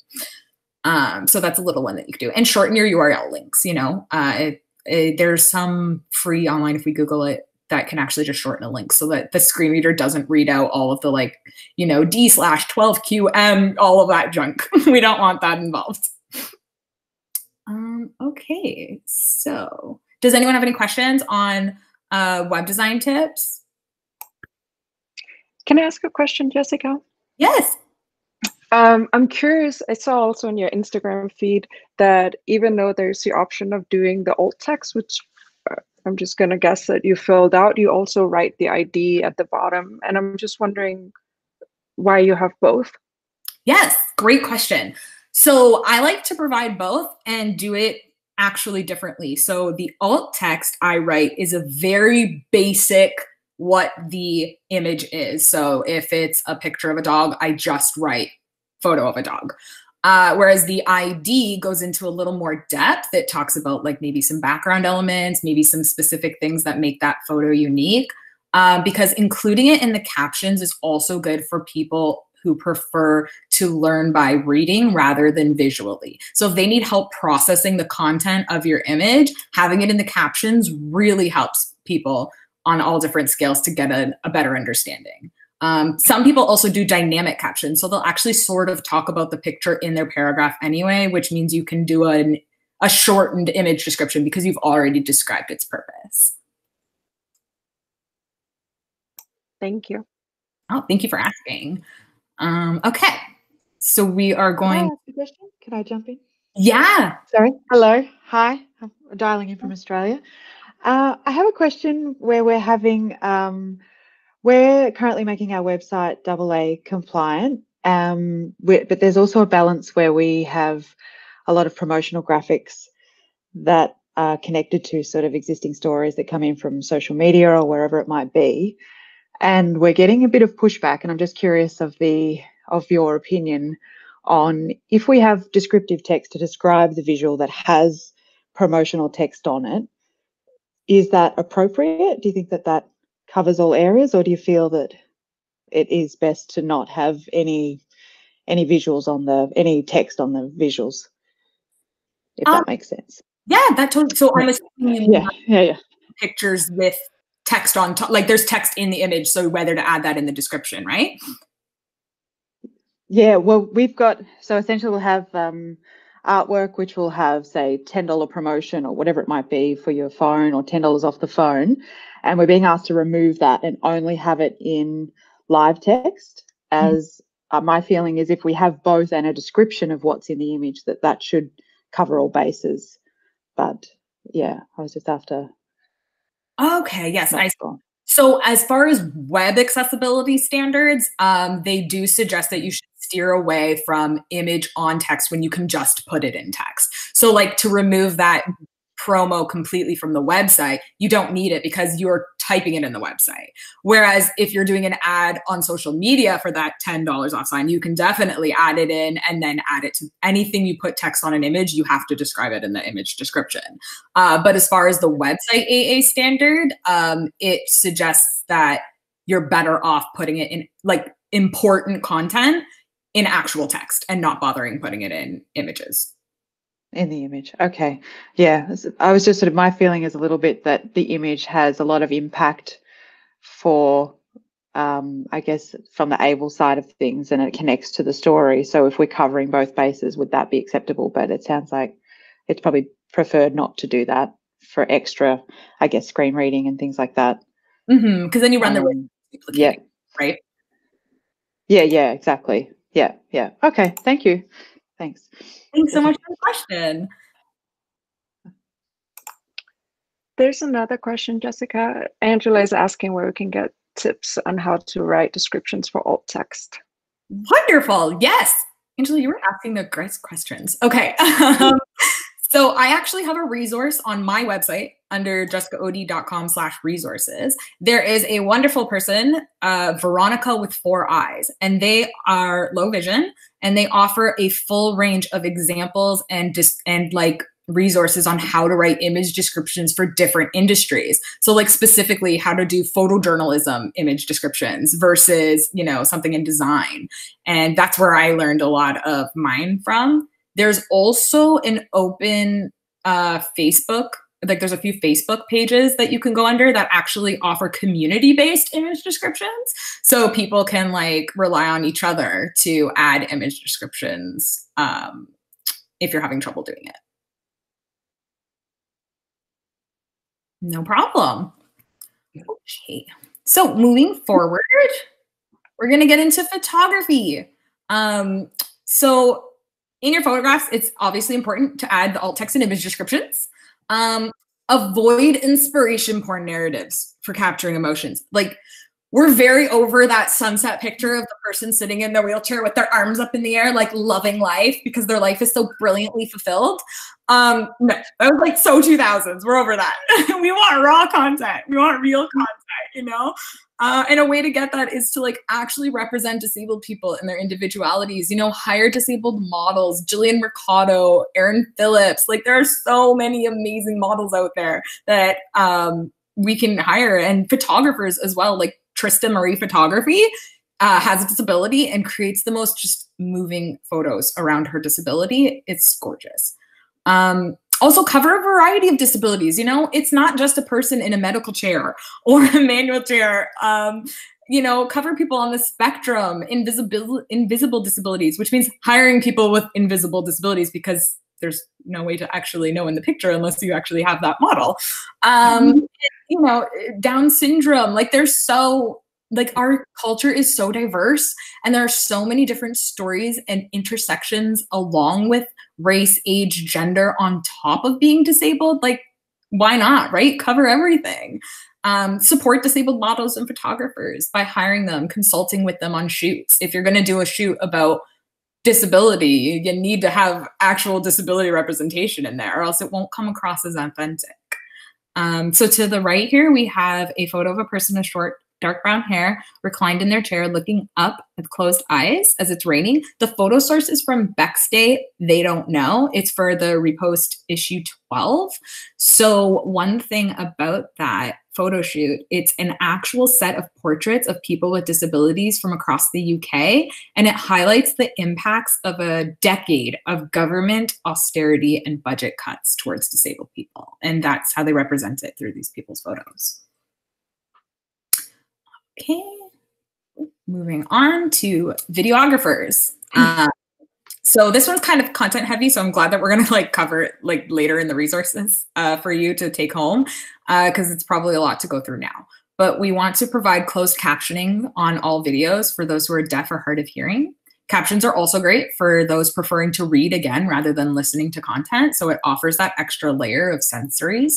Um, so that's a little one that you can do. And shorten your URL links. You know, uh, it, it, there's some free online if we Google it that can actually just shorten a link so that the screen reader doesn't read out all of the like, you know, D slash 12QM, all of that junk. we don't want that involved. Um, okay, so does anyone have any questions on uh, web design tips? Can I ask a question, Jessica? Yes. Um, I'm curious. I saw also in your Instagram feed that even though there's the option of doing the alt text, which I'm just going to guess that you filled out. You also write the ID at the bottom. And I'm just wondering why you have both. Yes, great question. So I like to provide both and do it actually differently. So the alt text I write is a very basic what the image is. So if it's a picture of a dog, I just write photo of a dog. Uh, whereas the ID goes into a little more depth. It talks about like maybe some background elements, maybe some specific things that make that photo unique. Uh, because including it in the captions is also good for people who prefer to learn by reading rather than visually. So if they need help processing the content of your image, having it in the captions really helps people on all different scales to get a, a better understanding. Um, some people also do dynamic captions. So they'll actually sort of talk about the picture in their paragraph anyway, which means you can do an, a shortened image description because you've already described its purpose. Thank you. Oh, thank you for asking. Um, okay, so we are Can I going. ask a question? Can I jump in? Yeah. Sorry. Hello. Hi. I'm dialing in from Australia. Uh, I have a question where we're having, um, we're currently making our website AA compliant, um, but there's also a balance where we have a lot of promotional graphics that are connected to sort of existing stories that come in from social media or wherever it might be. And we're getting a bit of pushback, and I'm just curious of the of your opinion on if we have descriptive text to describe the visual that has promotional text on it, is that appropriate? Do you think that that covers all areas, or do you feel that it is best to not have any any visuals on the any text on the visuals? If Um, that makes sense. Yeah, that totally. So I'm assuming Yeah, yeah, yeah. pictures with text on top, like there's text in the image, so whether to add that in the description, right? Yeah, well, we've got so essentially we'll have um, artwork which will have say ten dollar promotion or whatever it might be for your phone or ten dollars off the phone, and we're being asked to remove that and only have it in live text. As uh, my feeling is, if we have both and a description of what's in the image, that that should cover all bases. But yeah, I was just after. Okay, yes, I. So, as far as web accessibility standards, um, they do suggest that you should steer away from image on text when you can just put it in text. So, like to remove that promo completely from the website, you don't need it because you're typing it in the website. Whereas if you're doing an ad on social media for that $10 off sign, you can definitely add it in and then add it to anything you put text on an image, you have to describe it in the image description. Uh, but as far as the website AA standard, um, it suggests that you're better off putting it in like important content in actual text and not bothering putting it in images. In the image. Okay. Yeah. i was just sort of, my feeling is a little bit that the image has a lot of impact for, um, I guess, from the able side of things and it connects to the story. So if we're covering both bases, would that be acceptable? But it sounds like it's probably preferred not to do that for extra, I guess, screen reading and things like that. Because then you run the risk Um, yeah. right? Yeah. Yeah. Exactly. Yeah. Yeah. Okay. Thank you. Thanks. Thanks so much for the question. There's another question, Jessica. Angela is asking where we can get tips on how to write descriptions for alt text. Wonderful. Yes. Angela, you were asking the great questions. Okay. Um, so I actually have a resource on my website under jessicaoddi.com slash resources. There is a wonderful person, uh, Veronica with four eyes, and they are low vision and they offer a full range of examples and just and like resources on how to write image descriptions for different industries. So like specifically how to do photojournalism image descriptions versus, you know, something in design. And that's where I learned a lot of mine from. There's also an open uh, Facebook, like there's a few Facebook pages that you can go under that actually offer community-based image descriptions. So people can like rely on each other to add image descriptions um, if you're having trouble doing it. No problem. Okay. So moving forward, we're going to get into photography. Um, so in your photographs, it's obviously important to add the alt text and image descriptions. Um, avoid inspiration porn narratives for capturing emotions. Like we're very over that sunset picture of the person sitting in their wheelchair with their arms up in the air, like loving life because their life is so brilliantly fulfilled. Um, no, that was like so 2000s. We're over that. we want raw content. We want real content, you know? Uh, and a way to get that is to like actually represent disabled people in their individualities. You know, hire disabled models, Jillian Mercado, Aaron Phillips. Like there are so many amazing models out there that um, we can hire, and photographers as well. Like Trista Marie Photography uh, has a disability and creates the most just moving photos around her disability. It's gorgeous. Um, also cover a variety of disabilities you know it's not just a person in a medical chair or a manual chair um, you know cover people on the spectrum invisible invisible disabilities which means hiring people with invisible disabilities because there's no way to actually know in the picture unless you actually have that model. Um, you know, Down syndrome, like there's so like our culture is so diverse and there are so many different stories and intersections along with race, age, gender on top of being disabled. Like, why not, right? Cover everything. Um, support disabled models and photographers by hiring them, consulting with them on shoots. If you're going to do a shoot about disability, you need to have actual disability representation in there, or else it won't come across as authentic. Um, so to the right here, we have a photo of a person with short dark brown hair, reclined in their chair, looking up with closed eyes as it's raining. The photo source is from Beck's Day. They don't know. It's for the repost issue 12. So, one thing about that photo shoot, it's an actual set of portraits of people with disabilities from across the UK, and it highlights the impacts of a decade of government austerity and budget cuts towards disabled people. And that's how they represent it through these people's photos. Okay, moving on to videographers. Uh, so this one's kind of content heavy, so I'm glad that we're gonna like cover it like later in the resources uh, for you to take home because uh, it's probably a lot to go through now. But we want to provide closed captioning on all videos for those who are deaf or hard of hearing. Captions are also great for those preferring to read again rather than listening to content. So it offers that extra layer of sensories.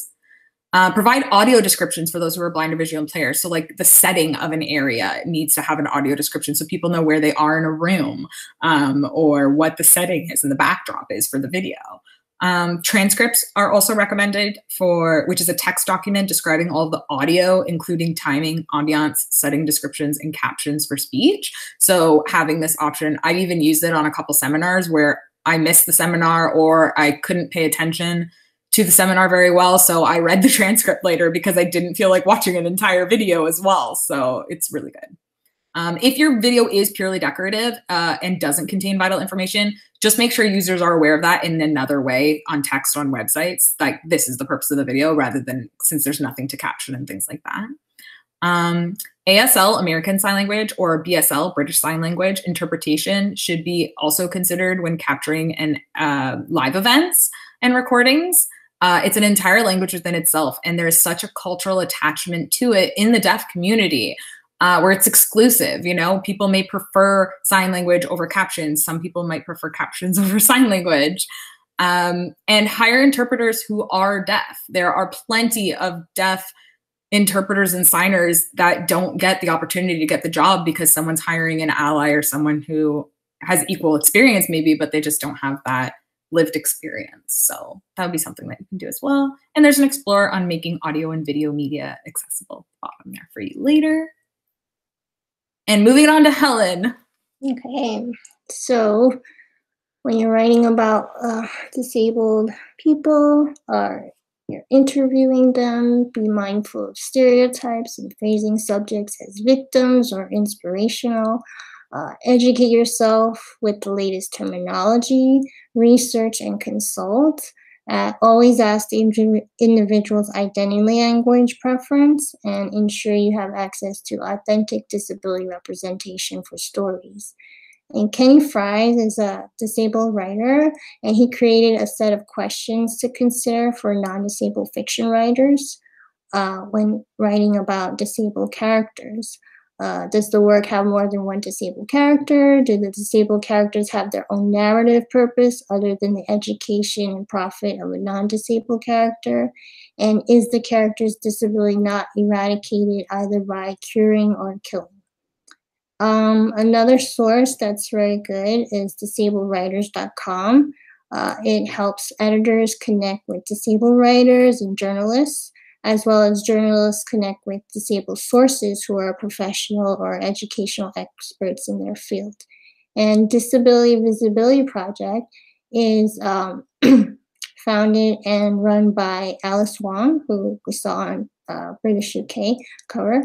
Uh, provide audio descriptions for those who are blind or visually impaired. So, like the setting of an area needs to have an audio description so people know where they are in a room um, or what the setting is and the backdrop is for the video. Um, transcripts are also recommended for, which is a text document describing all the audio, including timing, ambiance, setting descriptions, and captions for speech. So, having this option, I've even used it on a couple seminars where I missed the seminar or I couldn't pay attention to the seminar very well. So I read the transcript later because I didn't feel like watching an entire video as well. So it's really good. Um, if your video is purely decorative uh, and doesn't contain vital information, just make sure users are aware of that in another way on text on websites. Like this is the purpose of the video rather than since there's nothing to caption and things like that. Um, ASL, American Sign Language, or BSL, British Sign Language interpretation should be also considered when capturing and uh, live events and recordings. Uh, it's an entire language within itself, and there's such a cultural attachment to it in the deaf community. Uh, where it's exclusive. You know, people may prefer sign language over captions. Some people might prefer captions over sign language. Um, and hire interpreters who are deaf. There are plenty of deaf interpreters and signers that don't get the opportunity to get the job because someone's hiring an ally or someone who has equal experience, maybe, but they just don't have that lived experience. So that would be something that you can do as well. And there's an explorer on making audio and video media accessible bottom there for you later. And moving on to Helen. Okay, so when you're writing about uh, disabled people or you're interviewing them, be mindful of stereotypes and phrasing subjects as victims or inspirational. Uh, educate yourself with the latest terminology, research, and consult. Uh, always ask the individual's identity language preference and ensure you have access to authentic disability representation for stories. And Kenny Fries is a disabled writer, and he created a set of questions to consider for non disabled fiction writers uh, when writing about disabled characters. Uh, does the work have more than one disabled character? Do the disabled characters have their own narrative purpose other than the education and profit of a non disabled character? And is the character's disability not eradicated either by curing or killing? Um, another source that's very good is disabledwriters.com. Uh, it helps editors connect with disabled writers and journalists as well as journalists connect with disabled sources who are professional or educational experts in their field. And Disability Visibility Project is um, founded and run by Alice Wong, who we saw on uh, British Vogue cover.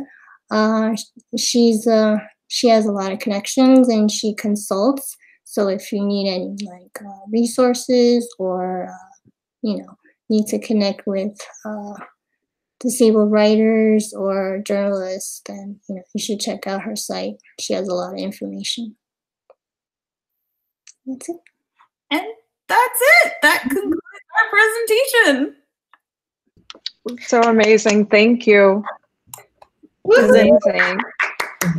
Uh, she's uh, she has a lot of connections and she consults. So if you need any like uh, resources or uh, you know need to connect with uh, disabled writers or journalists, then you know you should check out her site. She has a lot of information. That's it. And that's it. That mm-hmm. concludes our presentation. So amazing. Thank you. Amazing.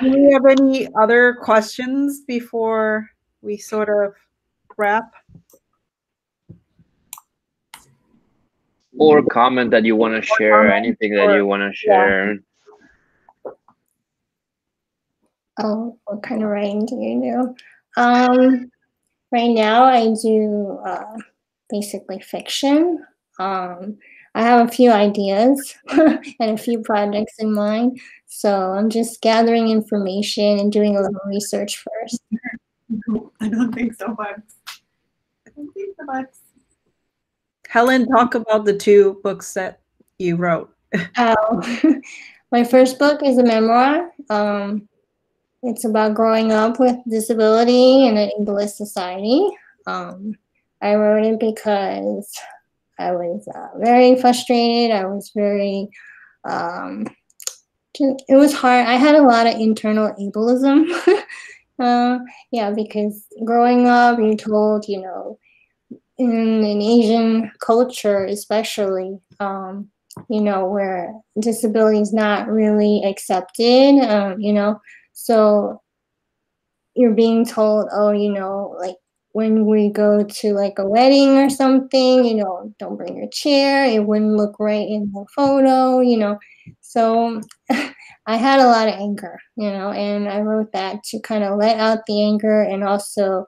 Do we have any other questions before we sort of wrap? Or comment that you want to share, anything that you want to share. Oh, what kind of writing do you do? Um, right now, I do uh, basically fiction. Um, I have a few ideas and a few projects in mind. So I'm just gathering information and doing a little research first. I don't think so, but I don't think so, but Helen, talk about the two books that you wrote. Oh, my first book is a memoir. Um, it's about growing up with disability in an ableist society. Um, I wrote it because I was uh, very frustrated. I was very, um, it was hard. I had a lot of internal ableism. uh, yeah, because growing up, you're told, you know, in an Asian culture, especially, um, you know, where disability is not really accepted, um, you know, so you're being told, oh, you know, like when we go to like a wedding or something, you know, don't bring your chair. It wouldn't look right in the photo, you know. So I had a lot of anger, you know, and I wrote that to kind of let out the anger and also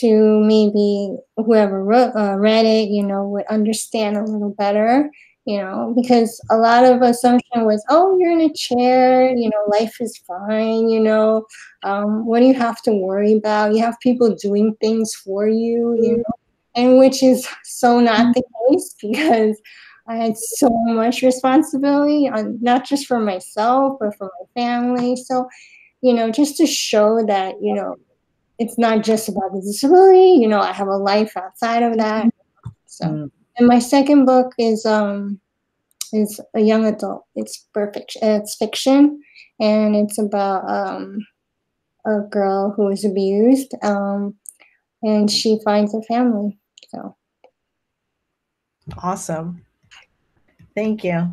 to maybe whoever wrote, uh, read it, you know, would understand a little better you know, because a lot of assumption was, oh, you're in a chair, you know, life is fine, you know, um, what do you have to worry about? You have people doing things for you, you know, and which is so not the case because I had so much responsibility on not just for myself, but for my family. So, you know, just to show that, you know, it's not just about the disability, you know, I have a life outside of that. So. Mm. And my second book is um is a young adult. It's perfect. It's fiction, and it's about um a girl who is abused, um, and she finds a family. So awesome. Thank you.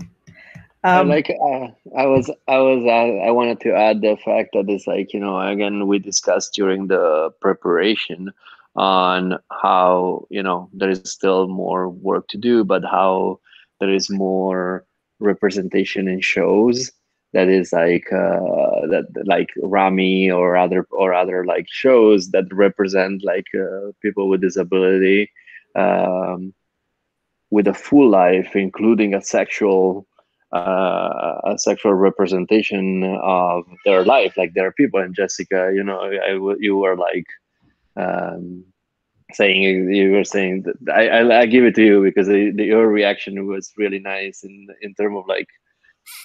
Um, I like uh, I was I was uh, I wanted to add the fact that it's like you know again we discussed during the preparation on how you know there is still more work to do but how there is more representation in shows that is like uh, that like Ramy or other or other like shows that represent like uh, people with disability um, with a full life, including a sexual uh, a sexual representation of their life. Like there are people, and Jessica, you know, I, you were like um, saying you were saying that I, I, I give it to you because the, the, your reaction was really nice in in terms of like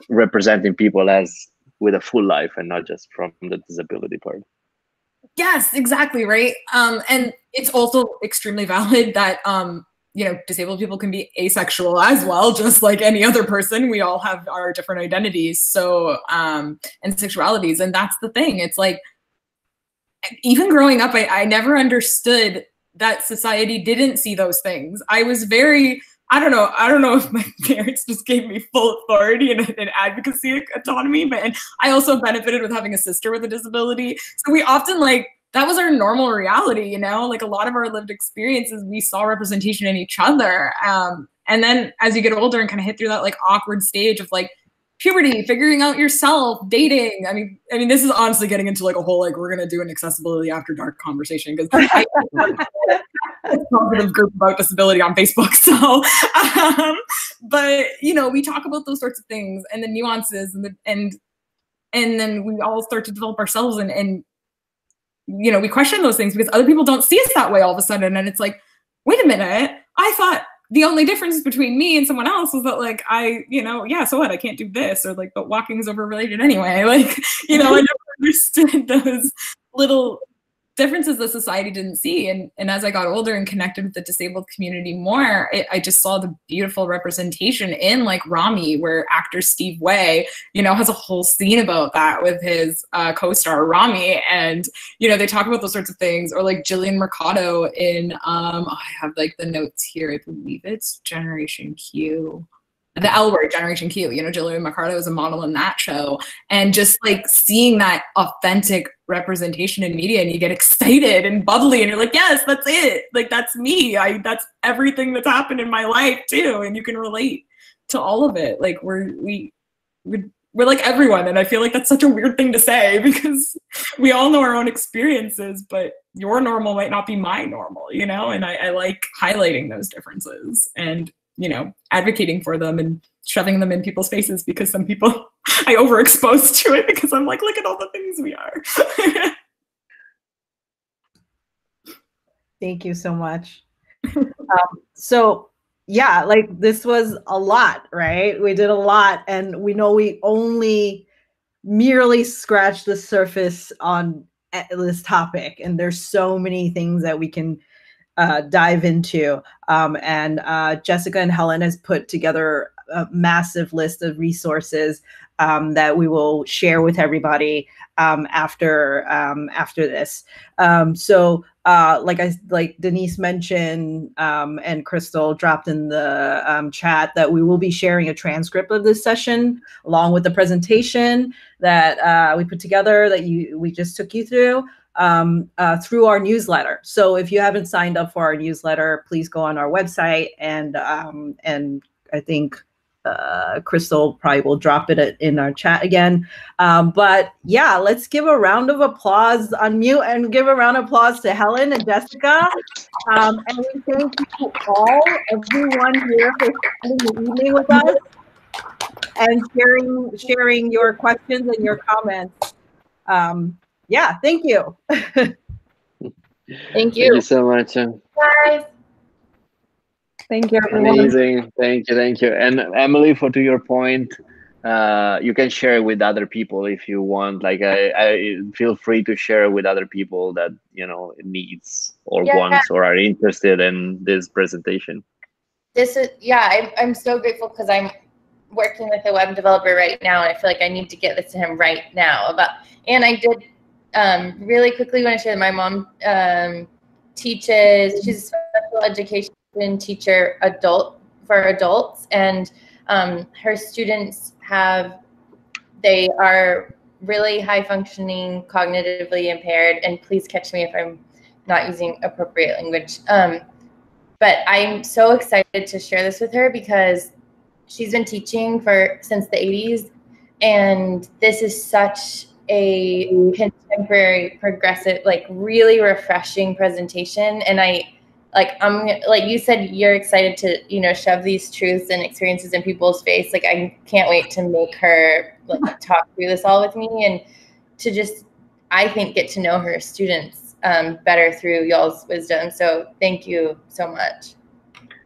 representing people as with a full life and not just from the disability part. Yes, exactly right. Um, and it's also extremely valid that um, you know disabled people can be asexual as well, just like any other person. We all have our different identities, so um, and sexualities, and that's the thing. It's like even growing up, I, I never understood that society didn't see those things. I was very I don't know. I don't know if my parents just gave me full authority and, and, advocacy autonomy, but and I also benefited with having a sister with a disability. So we often like that was our normal reality, you know. Like a lot of our lived experiences, we saw representation in each other. Um, and then as you get older and kind of hit through that like awkward stage of like puberty, figuring out yourself, dating. I mean, I mean, this is honestly getting into like a whole like we're gonna do an accessibility after dark conversation because positive group about disability on Facebook. So, um, but you know, we talk about those sorts of things and the nuances and the and and then we all start to develop ourselves and and you know we question those things because other people don't see us that way all of a sudden and it's like wait a minute i thought the only difference between me and someone else is that like I, you know, yeah, so what? I can't do this or like, but walking is overrated anyway. Like, you know, I never understood those little differences that society didn't see. And, and as I got older and connected with the disabled community more, it, I just saw the beautiful representation in like Ramy, where actor Steve Way, you know, has a whole scene about that with his uh, co-star Ramy. And, you know, they talk about those sorts of things or like Jillian Mercado in, um, oh, I have like the notes here, I believe it's Generation Q the L word, Generation Q. You know, Jillian Mercado is a model in that show. And just like seeing that authentic representation in media and you get excited and bubbly and you're like, yes, that's it. Like that's me. I that's everything that's happened in my life too. And you can relate to all of it. Like we're we we're, we're like everyone. And I feel like that's such a weird thing to say because we all know our own experiences, but your normal might not be my normal, you know? And I, I like highlighting those differences and you know, advocating for them and shoving them in people's faces because some people I overexposed to it because I'm like, look at all the things we are. Thank you so much. um, so yeah, like this was a lot, right? We did a lot, and we know we only merely scratched the surface on eh, this topic, and there's so many things that we can uh, dive into. Um, and uh, Jessica and Helen has put together a massive list of resources um, that we will share with everybody um, after um, after this. Um, so, uh, like I like Denise mentioned, um, and Crystal dropped in the um, chat that we will be sharing a transcript of this session along with the presentation that uh, we put together that you we just took you through um, uh, through our newsletter. So if you haven't signed up for our newsletter, please go on our website and um, and I think uh, Crystal probably will drop it in our chat again. Um, but yeah, let's give a round of applause, unmute and give a round of applause to Helen and Jessica. Um, and we thank you all, everyone here for spending the evening with us and sharing sharing your questions and your comments. Um, yeah, thank you. thank you. Thank you so much. Guys. Thank you, everyone. Amazing. Thank you. Thank you. And Emily, for to your point, uh, you can share it with other people if you want. Like, I, I feel free to share with other people that you know needs or yeah. wants or are interested in this presentation. This is yeah. I'm I'm so grateful because I'm working with a web developer right now, and I feel like I need to get this to him right now. About and I did um, really quickly want to share that my mom um, teaches, she's a special education teacher adult for adults and um, her students have, they are really high functioning, cognitively impaired, and please catch me if I'm not using appropriate language. Um, but I'm so excited to share this with her because she's been teaching for since the 80s and this is such a contemporary progressive like really refreshing presentation. And i like i'm like you said you're excited to you know shove these truths and experiences in people's face. Like i can't wait to make her like talk through this all with me and to just i think get to know her students um, better through y'all's wisdom. So thank you so much.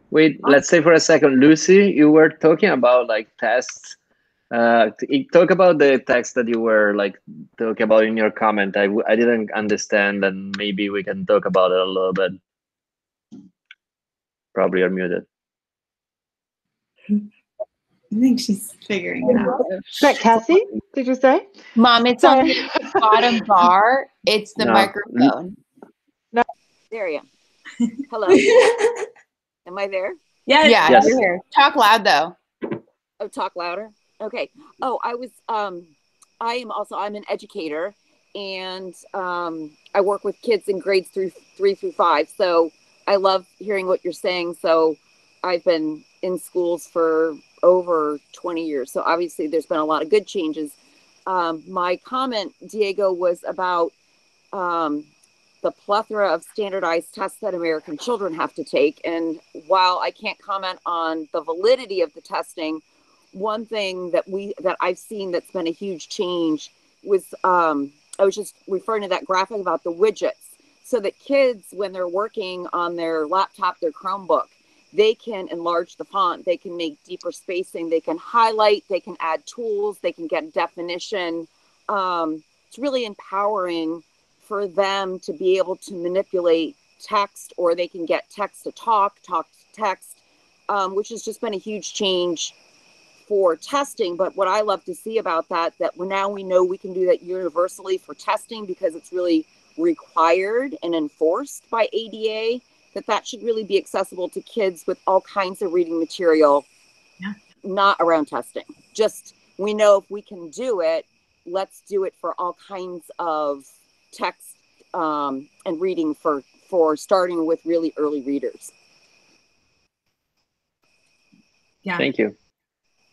Wait let's say for a second lucy you were talking about like tests uh, talk about the text that you were like talk about in your comment. I, I didn't understand, and maybe we can talk about it a little bit. Probably you're muted. I think she's figuring it out. Is that Cassie? Did you say? Mom, it's on the bottom bar. It's the No. microphone. No. There you are. Hello. Am I there? Yeah, Yeah, Yes. Talk loud though. Oh, talk louder. Okay. Oh, I was um I am also I'm an educator and um I work with kids in grades through 3 through 5. So I love hearing what you're saying. So I've been in schools for over 20 years. So obviously there's been a lot of good changes. Um, my comment, Diego, was about um, the plethora of standardized tests that American children have to take. And while I can't comment on the validity of the testing, one thing that we that I've seen that's been a huge change was um, I was just referring to that graphic about the widgets. So that kids, when they're working on their laptop, their Chromebook, they can enlarge the font, they can make deeper spacing, they can highlight, they can add tools, they can get definition. Um, it's really empowering for them to be able to manipulate text or they can get text to talk, talk to text, um, which has just been a huge change for testing. But what I love to see about that, that now we know we can do that universally for testing because it's really required and enforced by ADA, that that should really be accessible to kids with all kinds of reading material, Yeah. not around testing. Just we know if we can do it, let's do it for all kinds of text um, and reading for for starting with really early readers. Yeah, Thank you.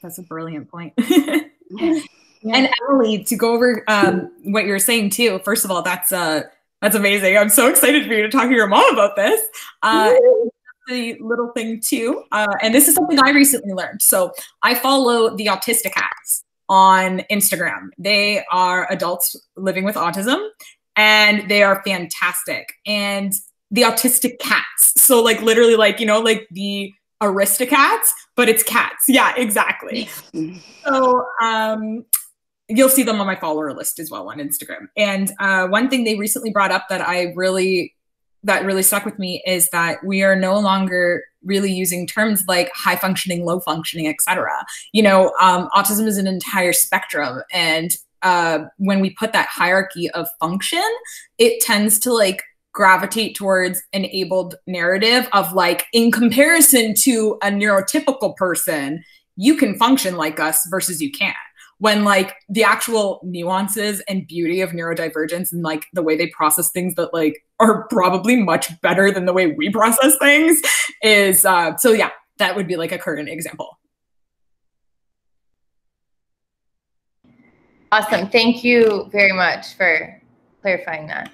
That's a brilliant point. And Emily, to go over um, what you're saying too. First of all, that's uh, that's amazing. I'm so excited for you to talk to your mom about this. Uh, the little thing too, uh, and this is something I recently learned. So I follow the Autisticats on Instagram. They are adults living with autism, and they are fantastic. And the autistic cats. So like literally, like you know, like the Aristocats, but it's cats. Yeah, exactly. So um, you'll see them on my follower list as well on Instagram. And uh, one thing they recently brought up that I really that really stuck with me is that we are no longer really using terms like high functioning, low functioning, etc. You know, um, autism is an entire spectrum, and uh, when we put that hierarchy of function, it tends to like gravitate towards an abled narrative of like in comparison to a neurotypical person you can function like us versus you can't when like the actual nuances and beauty of neurodivergence and like the way they process things that like are probably much better than the way we process things is uh so yeah that would be like a current example Awesome. Thank you very much for clarifying that.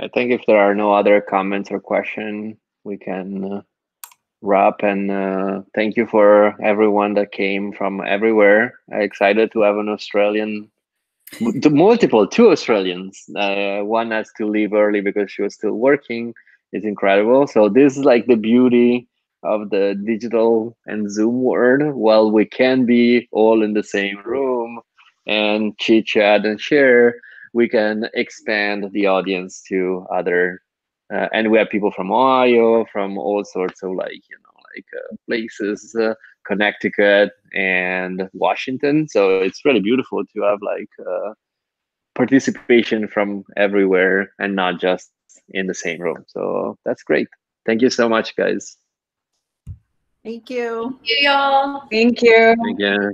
I think if there are no other comments or question, we can uh, wrap. And uh, thank you for everyone that came from everywhere. I'm excited to have an Australian, multiple, two Australians. Uh, one has to leave early because she was still working. It's incredible. So this is like the beauty of the digital and Zoom world. While we can be all in the same room and chit chat and share, we can expand the audience to other uh, and we have people from ohio from all sorts of like you know like uh, places uh, connecticut and washington so it's really beautiful to have like uh, participation from everywhere and not just in the same room so that's great thank you so much guys Thank you. Thank you, y'all. Thank you. again